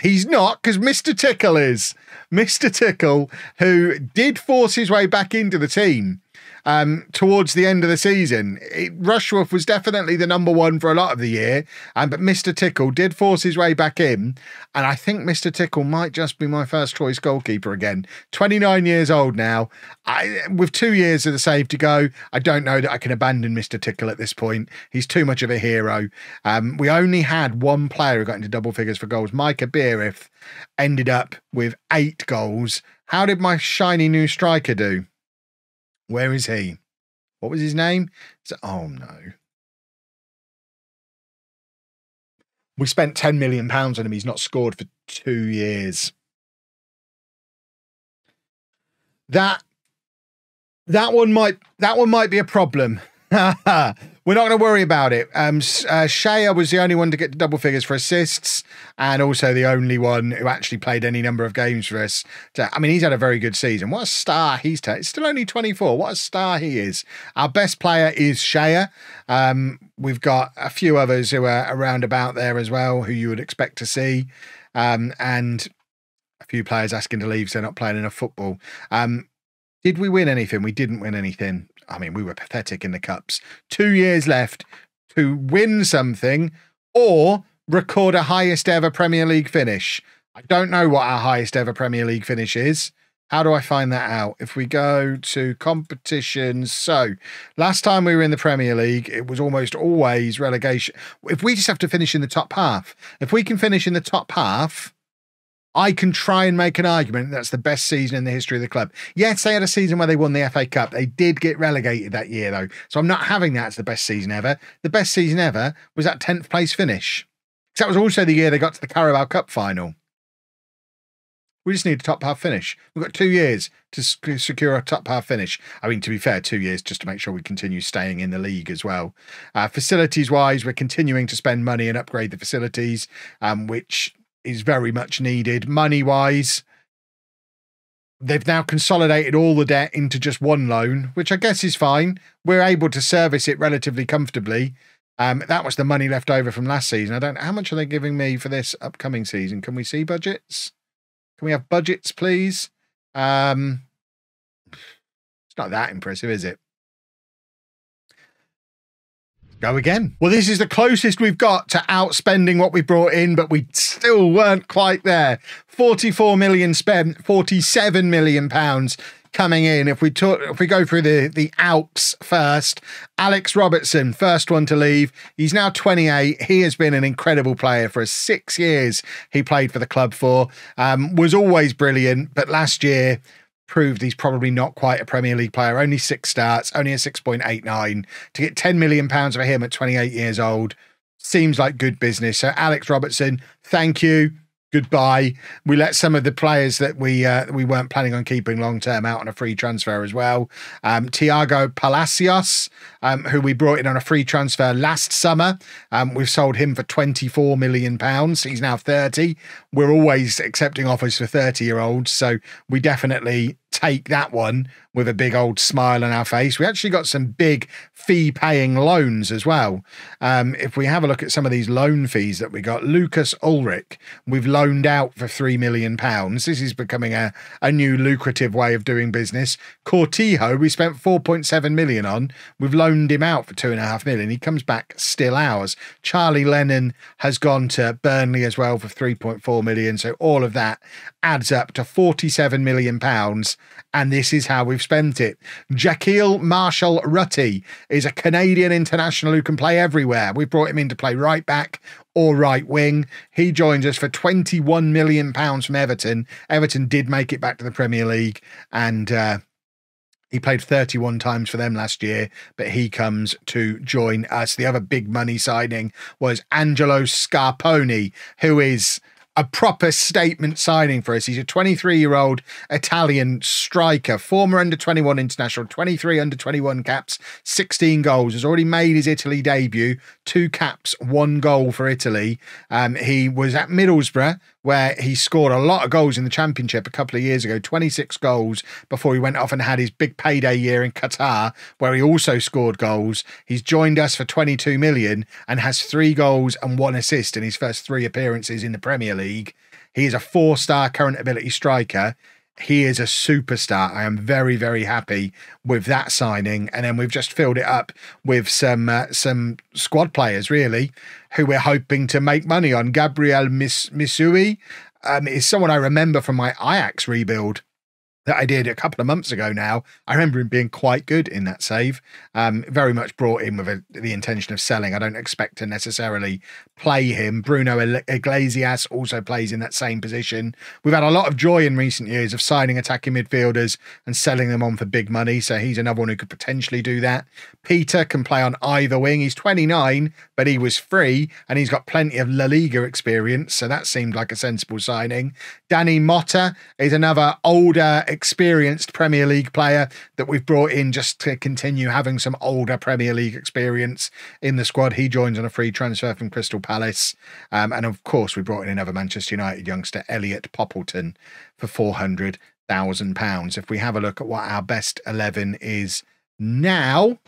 He's not because Mr. Tickle is. Mr. Tickle, who did force his way back into the team um, towards the end of the season. It, Rushworth was definitely the number one for a lot of the year, um, but Mr. Tickle did force his way back in. And I think Mr. Tickle might just be my first choice goalkeeper again. 29 years old now. I, with two years of the save to go, I don't know that I can abandon Mr. Tickle at this point. He's too much of a hero. Um, we only had one player who got into double figures for goals. Mika Biereth ended up with eight goals. How did my shiny new striker do? Where is he? What was his name? So, oh no. We spent 10 million pounds on him. He's not scored for two years. That that one might that one might be a problem. We're not going to worry about it. Um, uh, Shahar was the only one to get double figures for assists, and also the only one who actually played any number of games for us. I mean, he's had a very good season. What a star he's taken. Still only 24. What a star he is. Our best player is Shahar. Um, we've got a few others who are around about there as well, who you would expect to see. Um, and a few players asking to leave, so they're not playing enough football. Um, did we win anything? We didn't win anything. I mean, we were pathetic in the cups. Two years left to win something or record a highest ever Premier League finish. I don't know what our highest ever Premier League finish is. How do I find that out? If we go to competitions, so last time we were in the Premier League, it was almost always relegation. If we just have to finish in the top half, if we can finish in the top half, I can try and make an argument that's the best season in the history of the club. Yes, they had a season where they won the FA Cup. They did get relegated that year, though. So I'm not having that as the best season ever. The best season ever was that 10th place finish. Because that was also the year they got to the Carabao Cup final. We just need a top half finish. We've got two years to secure a top half finish. I mean, to be fair, two years just to make sure we continue staying in the league as well. Uh, facilities wise, we're continuing to spend money and upgrade the facilities, um, which is very much needed money wise. They've now consolidated all the debt into just one loan, which I guess is fine. We're able to service it relatively comfortably. Um, that was the money left over from last season. I don't know how much are they giving me for this upcoming season. Can we see budgets? Can we have budgets, please? Um, it's not that impressive, is it? Go again. Well, this is the closest we've got to outspending what we brought in, but we still weren't quite there. 44 million spent, 47 million pounds coming in. If we talk, if we go through the the outs first, Alex Robertson, first one to leave. He's now 28. He has been an incredible player for six years. He played for the club for. Um, was always brilliant, but last year proved he's probably not quite a Premier League player. Only six starts, only a 6.89. To get 10 million pounds for him at 28 years old seems like good business. So, Alex Robertson, thank you goodbye. We let some of the players that we uh, we weren't planning on keeping long term out on a free transfer as well. Um, Tiago Palacios, um, who we brought in on a free transfer last summer, um, we've sold him for twenty four million pounds. He's now thirty. We're always accepting offers for thirty year olds, so we definitely take that one with a big old smile on our face. We actually got some big fee paying loans as well. Um, if we have a look at some of these loan fees that we got, Lukas Ullrich, we've loaned out for three million pounds. This is becoming a, a new lucrative way of doing business. Cortijo, we spent 4.7 million on. We've loaned him out for two and a half million. He comes back still ours. Charlie Lennon has gone to Burnley as well for 3.4 million. So all of that adds up to 47 million pounds and this is how we've spent it. Jahkeele Marshall Rutty is a Canadian international who can play everywhere. We brought him in to play right back or right wing. He joins us for 21 million pounds from Everton. Everton did make it back to the Premier League and uh, He played 31 times for them last year, but he comes to join us. The other big money signing was Angelo Scarponi, who is a proper statement signing for us. He's a 23 year old Italian striker, former under 21 international, 23 under 21 caps, 16 goals. Has already made his Italy debut, two caps, one goal for Italy. Um, he was at Middlesbrough where he scored a lot of goals in the championship a couple of years ago 26 goals before he went off and had his big payday year in Qatar where he also scored goals. He's joined us for 22 million and has 3 goals and 1 assist in his first 3 appearances in the Premier League. He is a 4-star current ability striker he is a superstar. I am very, very happy with that signing, and then we've just filled it up with some uh, some squad players, really, who we're hoping to make money on. Gabriel Mis- Misehouy um, is someone I remember from my Ajax rebuild that I did a couple of months ago now. I remember him being quite good in that save. Um, very much brought in with a, the intention of selling. I don't expect to necessarily play him. Bruno Iglesias also plays in that same position. We've had a lot of joy in recent years of signing attacking midfielders and selling them on for big money. So he's another one who could potentially do that. Peter can play on either wing. He's 29, but he was free and he's got plenty of La Liga experience. So that seemed like a sensible signing. Danny Motta is another older, experienced Premier League player that we've brought in just to continue having some older Premier League experience in the squad. He joins on a free transfer from Crystal Palace. Um, and of course, we brought in another Manchester United youngster, Elliot Poppleton, for £400,000. If we have a look at what our best 11 is now,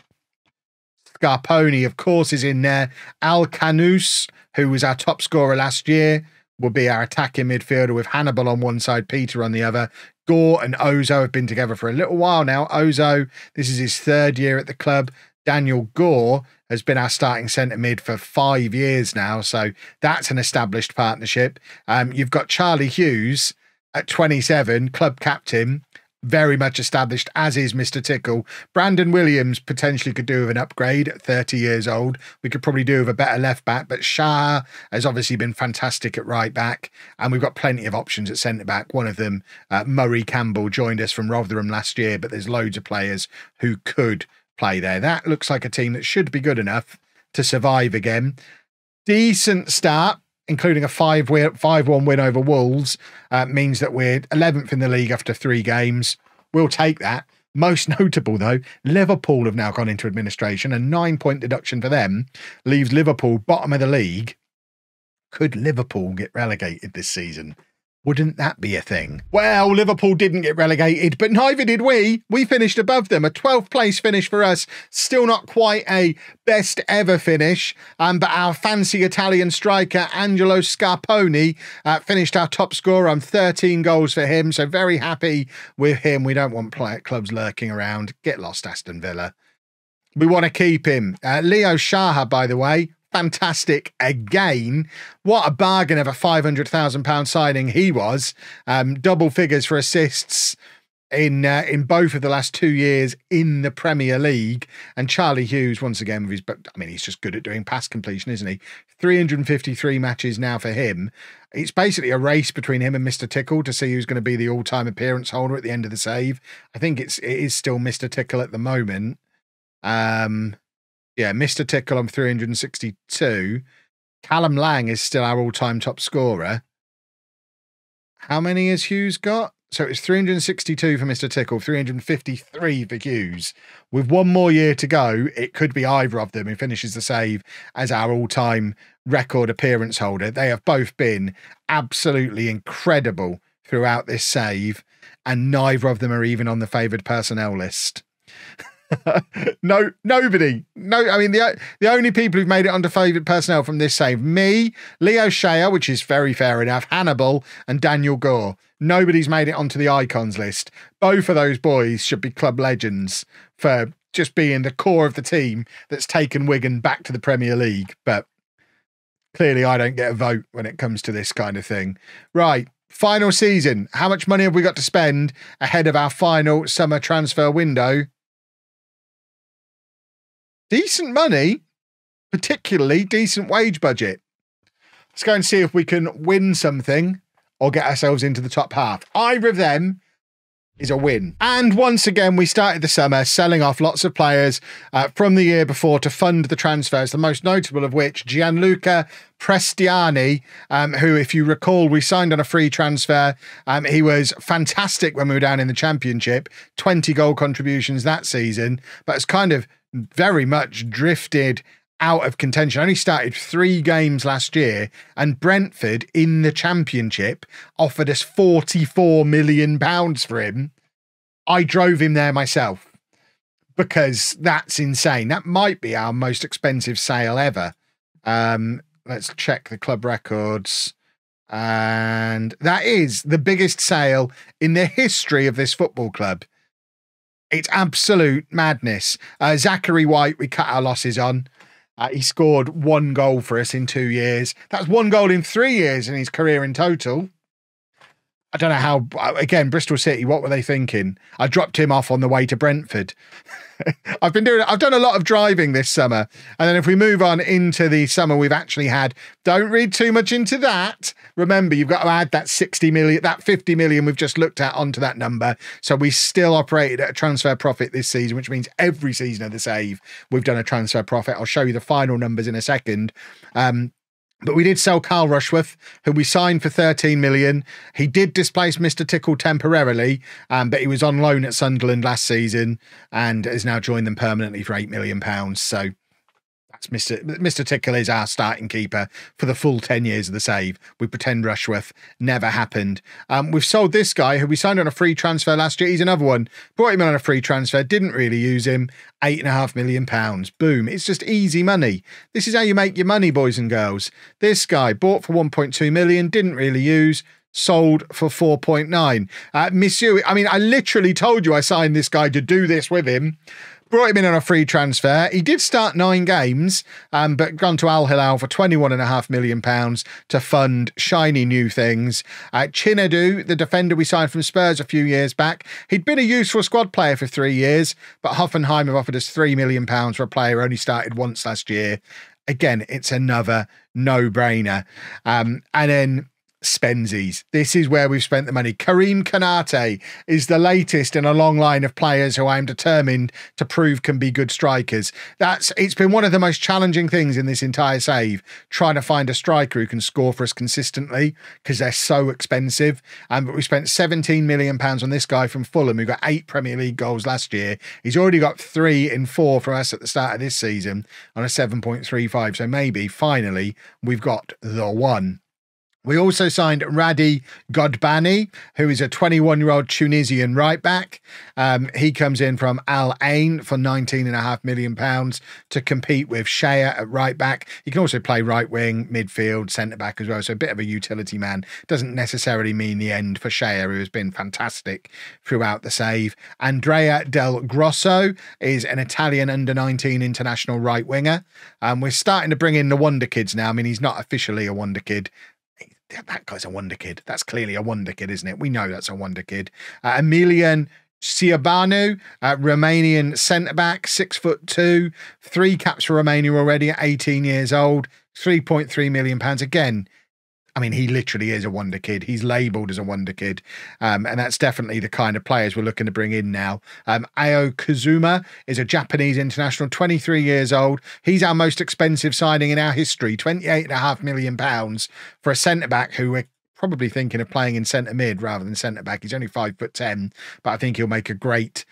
Scarponi, of course, is in there. El Khannouss, who was our top scorer last year, will be our attacking midfielder with Hannibal on one side, Peter on the other. Gore and Ozoh have been together for a little while now. Ozoh, this is his third year at the club. Daniel Gore has been our starting centre mid for five years now. So that's an established partnership. Um, you've got Charlie Hughes at 27, club captain very much established, as is Mr. Tickle. Brandon Williams potentially could do with an upgrade at 30 years old. We could probably do with a better left back, but Shahar has obviously been fantastic at right back, and we've got plenty of options at centre back. One of them, uh, Murray Campbell, joined us from Rotherham last year, but there's loads of players who could play there. That looks like a team that should be good enough to survive again. Decent start including a 5 5 1 win over Wolves, uh, means that we're 11th in the league after three games. We'll take that. Most notable, though, Liverpool have now gone into administration. A nine point deduction for them leaves Liverpool bottom of the league. Could Liverpool get relegated this season? Wouldn't that be a thing? Well, Liverpool didn't get relegated, but neither did we. We finished above them. A 12th place finish for us. Still not quite a best ever finish. Um, but our fancy Italian striker, Angelo Scarponi, uh, finished our top scorer on 13 goals for him. So very happy with him. We don't want play- clubs lurking around. Get lost, Aston Villa. We want to keep him. Uh, Leo Shahar, by the way, fantastic again. What a bargain of a £500,000 signing he was. Um, double figures for assists in uh, in both of the last two years in the Premier League. And Charlie Hughes, once again, with his, I mean, he's just good at doing pass completion, isn't he? 353 matches now for him. It's basically a race between him and Mr. Tickle to see who's going to be the all time appearance holder at the end of the save. I think it's it is still Mr. Tickle at the moment. Um, yeah, Mr. Tickle on 362. Callum Lang is still our all time top scorer. How many has Hughes got? So it's 362 for Mr. Tickle, 353 for Hughes. With one more year to go, it could be either of them who finishes the save as our all time record appearance holder. They have both been absolutely incredible throughout this save, and neither of them are even on the favoured personnel list. no, nobody. No, I mean the the only people who've made it under favoured personnel from this save me, Leo Shahar, which is very fair enough, Hannibal, and Daniel Gore. Nobody's made it onto the icons list. Both of those boys should be club legends for just being the core of the team that's taken Wigan back to the Premier League. But clearly, I don't get a vote when it comes to this kind of thing. Right. Final season. How much money have we got to spend ahead of our final summer transfer window? Decent money, particularly decent wage budget. Let's go and see if we can win something or get ourselves into the top half. Either of them is a win. And once again, we started the summer selling off lots of players uh, from the year before to fund the transfers, the most notable of which, Gianluca Prestiani, um, who, if you recall, we signed on a free transfer. Um, he was fantastic when we were down in the championship, 20 goal contributions that season, but it's kind of very much drifted out of contention. Only started three games last year, and Brentford in the championship offered us 44 million pounds for him. I drove him there myself because that's insane. That might be our most expensive sale ever. Um, let's check the club records. And that is the biggest sale in the history of this football club. It's absolute madness. Uh, Zachary White, we cut our losses on. Uh, he scored one goal for us in two years. That's one goal in three years in his career in total. I don't know how. Again, Bristol City. What were they thinking? I dropped him off on the way to Brentford. I've been doing. I've done a lot of driving this summer, and then if we move on into the summer we've actually had, don't read too much into that. Remember, you've got to add that sixty million, that fifty million we've just looked at onto that number. So we still operated at a transfer profit this season, which means every season of the save we've done a transfer profit. I'll show you the final numbers in a second. Um, but we did sell Carl Rushworth, who we signed for 13 million. He did displace Mr. Tickle temporarily, um, but he was on loan at Sunderland last season and has now joined them permanently for 8 million pounds. So Mr. Mr. Tickle is our starting keeper for the full 10 years of the save. We pretend Rushworth never happened. Um, we've sold this guy who we signed on a free transfer last year. He's another one. Brought him on a free transfer, didn't really use him. Eight and a half million pounds. Boom. It's just easy money. This is how you make your money, boys and girls. This guy bought for 1.2 million, didn't really use sold for 4.9. Uh, Monsieur, I mean, I literally told you I signed this guy to do this with him brought him in on a free transfer. He did start nine games, um, but gone to Al Hilal for £21.5 million to fund shiny new things. Uh, Chinadu, the defender we signed from Spurs a few years back, he'd been a useful squad player for three years, but Hoffenheim have offered us £3 million for a player who only started once last year. Again, it's another no brainer. Um, and then Spensies. This is where we've spent the money. Karim Konate is the latest in a long line of players who I'm determined to prove can be good strikers. That's it's been one of the most challenging things in this entire save, trying to find a striker who can score for us consistently because they're so expensive. Um, but we spent 17 million pounds on this guy from Fulham who got eight Premier League goals last year. He's already got three in four from us at the start of this season on a 7.35. So maybe finally we've got the one. We also signed Radi Godbani, who is a 21 year old Tunisian right back. Um, he comes in from Al Ain for 19.5 million pounds to compete with Shahar at right back. He can also play right wing, midfield, centre back as well. So a bit of a utility man. Doesn't necessarily mean the end for Shahar, who has been fantastic throughout the save. Andrea Del Grosso is an Italian under 19 international right winger. Um, we're starting to bring in the wonder kids now. I mean, he's not officially a wonder kid that guy's a wonder kid. That's clearly a wonder kid, isn't it? We know that's a wonder kid. Uh, Emilian Ciobanu, uh, Romanian centre back, six foot two, three caps for Romania already at 18 years old, 3.3 million pounds. Again, I mean, he literally is a wonder kid. He's labelled as a wonder kid. Um, and that's definitely the kind of players we're looking to bring in now. Um, Ao Kazuma is a Japanese international, 23 years old. He's our most expensive signing in our history, £28.5 million for a centre back who we're probably thinking of playing in centre mid rather than centre back. He's only five foot ten, but I think he'll make a great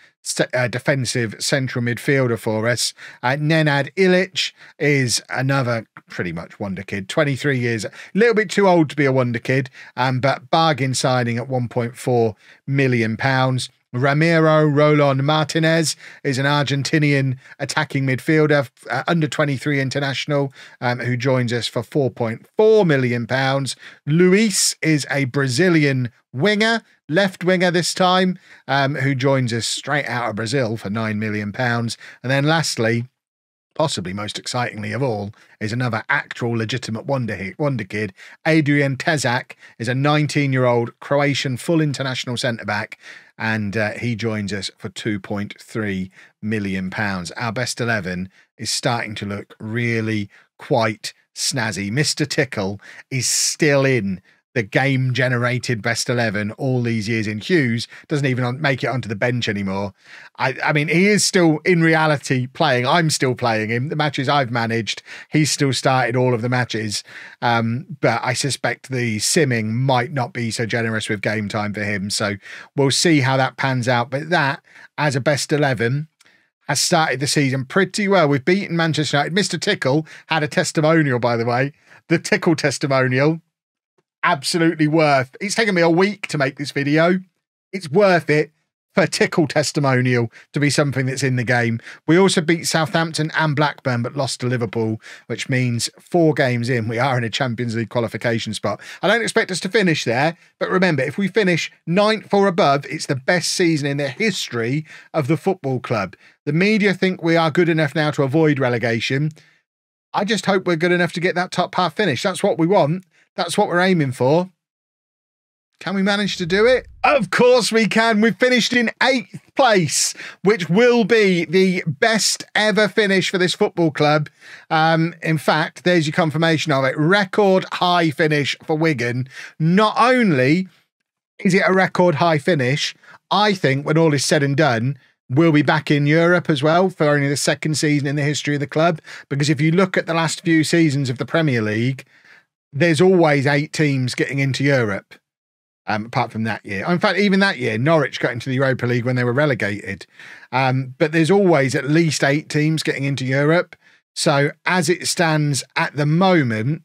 uh, defensive central midfielder for us. Uh, Nenad Ilic is another pretty much wonder kid, 23 years, a little bit too old to be a wonder kid, um, but bargain signing at 1.4 million pounds. Ramiro Rolon Martinez is an Argentinian attacking midfielder, uh, under 23 international, um, who joins us for 4.4 million pounds. Luis is a Brazilian winger, left winger this time, um, who joins us straight out of Brazil for 9 million pounds. And then lastly, possibly most excitingly of all, is another actual legitimate wonder, wonder kid. Adrian Tezak is a 19 year old Croatian full international centre back, and uh, he joins us for 2.3 million pounds. Our best 11 is starting to look really quite snazzy. Mr. Tickle is still in the game generated best 11 all these years in Hughes doesn't even make it onto the bench anymore. I, I mean, he is still in reality playing. I'm still playing him. The matches I've managed, he's still started all of the matches. Um, but I suspect the simming might not be so generous with game time for him. So we'll see how that pans out. But that, as a best 11, has started the season pretty well. We've beaten Manchester United. Mr. Tickle had a testimonial, by the way. The Tickle testimonial absolutely worth. It's taken me a week to make this video. It's worth it for tickle testimonial to be something that's in the game. We also beat Southampton and Blackburn, but lost to Liverpool, which means four games in, we are in a Champions League qualification spot. I don't expect us to finish there, but remember, if we finish ninth or above, it's the best season in the history of the football club. The media think we are good enough now to avoid relegation. I just hope we're good enough to get that top half finish. That's what we want. That's what we're aiming for. Can we manage to do it? Of course we can. We've finished in eighth place, which will be the best ever finish for this football club. Um, in fact, there's your confirmation of it. Record high finish for Wigan. Not only is it a record high finish, I think when all is said and done, we'll be back in Europe as well for only the second season in the history of the club. Because if you look at the last few seasons of the Premier League, there's always eight teams getting into Europe. Um, apart from that year, in fact, even that year, Norwich got into the Europa League when they were relegated. Um, but there's always at least eight teams getting into Europe. So as it stands at the moment,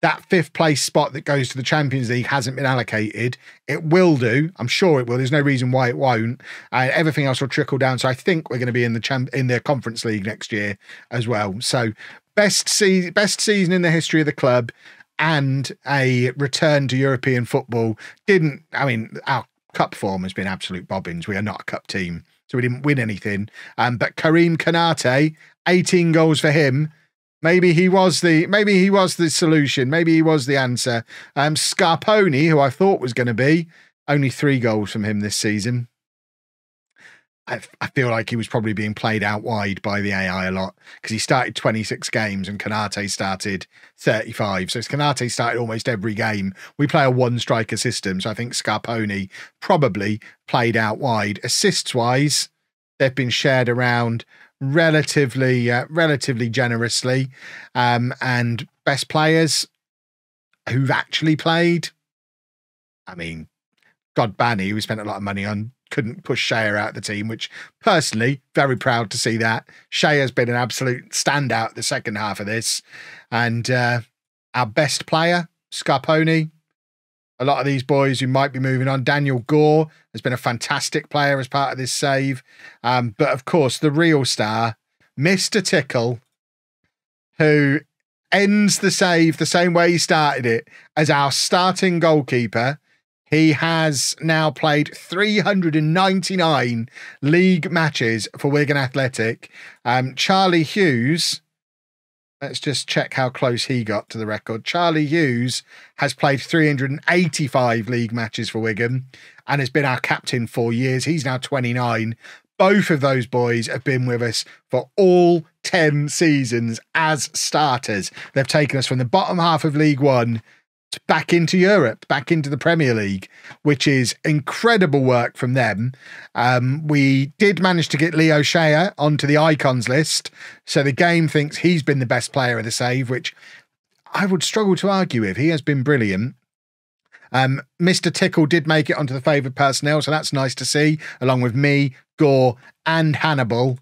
that fifth place spot that goes to the Champions League hasn't been allocated. It will do. I'm sure it will. There's no reason why it won't. Uh, everything else will trickle down. So I think we're going to be in the champ in the Conference League next year as well. So best season, best season in the history of the club and a return to European football didn't. I mean, our cup form has been absolute bobbins. We are not a cup team, so we didn't win anything. Um, but Karim Konate, 18 goals for him. Maybe he was the maybe he was the solution. Maybe he was the answer. Um, Scarponi, who I thought was going to be, only three goals from him this season. I, I feel like he was probably being played out wide by the AI a lot because he started 26 games and Konate started 35. So Konate started almost every game. We play a one striker system. So I think Scarponi probably played out wide. Assists wise, they've been shared around relatively uh, relatively generously. Um, and best players who've actually played, I mean, Godbani, who spent a lot of money on couldn't push Shahar out of the team, which personally, very proud to see that. Shahar has been an absolute standout the second half of this. And uh, our best player, Scarponi, a lot of these boys who might be moving on. Daniel Gore has been a fantastic player as part of this save. Um, but of course, the real star, Mr. Tickle, who ends the save the same way he started it as our starting goalkeeper he has now played 399 league matches for Wigan Athletic. Um, Charlie Hughes, let's just check how close he got to the record. Charlie Hughes has played 385 league matches for Wigan and has been our captain for years. He's now 29. Both of those boys have been with us for all 10 seasons as starters. They've taken us from the bottom half of League One back into Europe, back into the Premier League, which is incredible work from them. Um, we did manage to get Leo Shahar onto the icons list. So the game thinks he's been the best player of the save, which I would struggle to argue with. He has been brilliant. Um, Mr. Tickle did make it onto the favoured personnel, so that's nice to see, along with me, Gore, and Hannibal.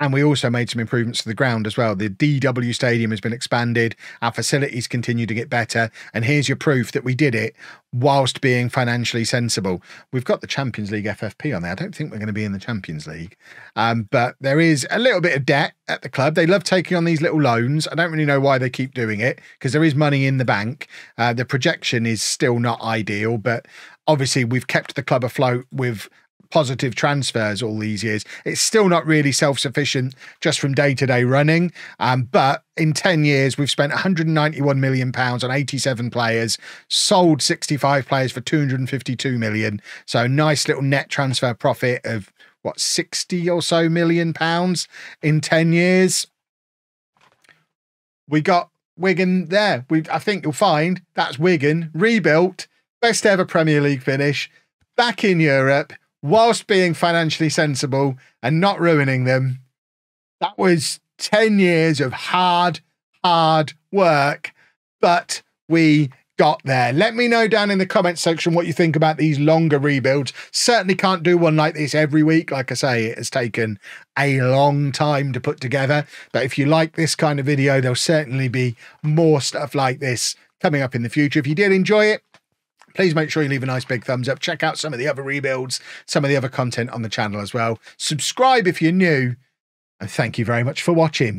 And we also made some improvements to the ground as well. The DW Stadium has been expanded. Our facilities continue to get better. And here's your proof that we did it whilst being financially sensible. We've got the Champions League FFP on there. I don't think we're going to be in the Champions League. Um, but there is a little bit of debt at the club. They love taking on these little loans. I don't really know why they keep doing it because there is money in the bank. Uh, the projection is still not ideal, but obviously we've kept the club afloat with positive transfers all these years. It's still not really self sufficient just from day to day running. Um, but in 10 years, we've spent 191 million pounds on 87 players, sold 65 players for 252 million. So nice little net transfer profit of what 60 or so million pounds in 10 years. We got Wigan there. We I think you'll find that's Wigan rebuilt, best ever Premier League finish, back in Europe, whilst being financially sensible and not ruining them. That was 10 years of hard, hard work, but we got there. Let me know down in the comments section what you think about these longer rebuilds. Certainly can't do one like this every week. Like I say, it has taken a long time to put together. But if you like this kind of video, there'll certainly be more stuff like this coming up in the future. If you did enjoy it, please make sure you leave a nice big thumbs up. Check out some of the other rebuilds, some of the other content on the channel as well. Subscribe if you're new. And thank you very much for watching.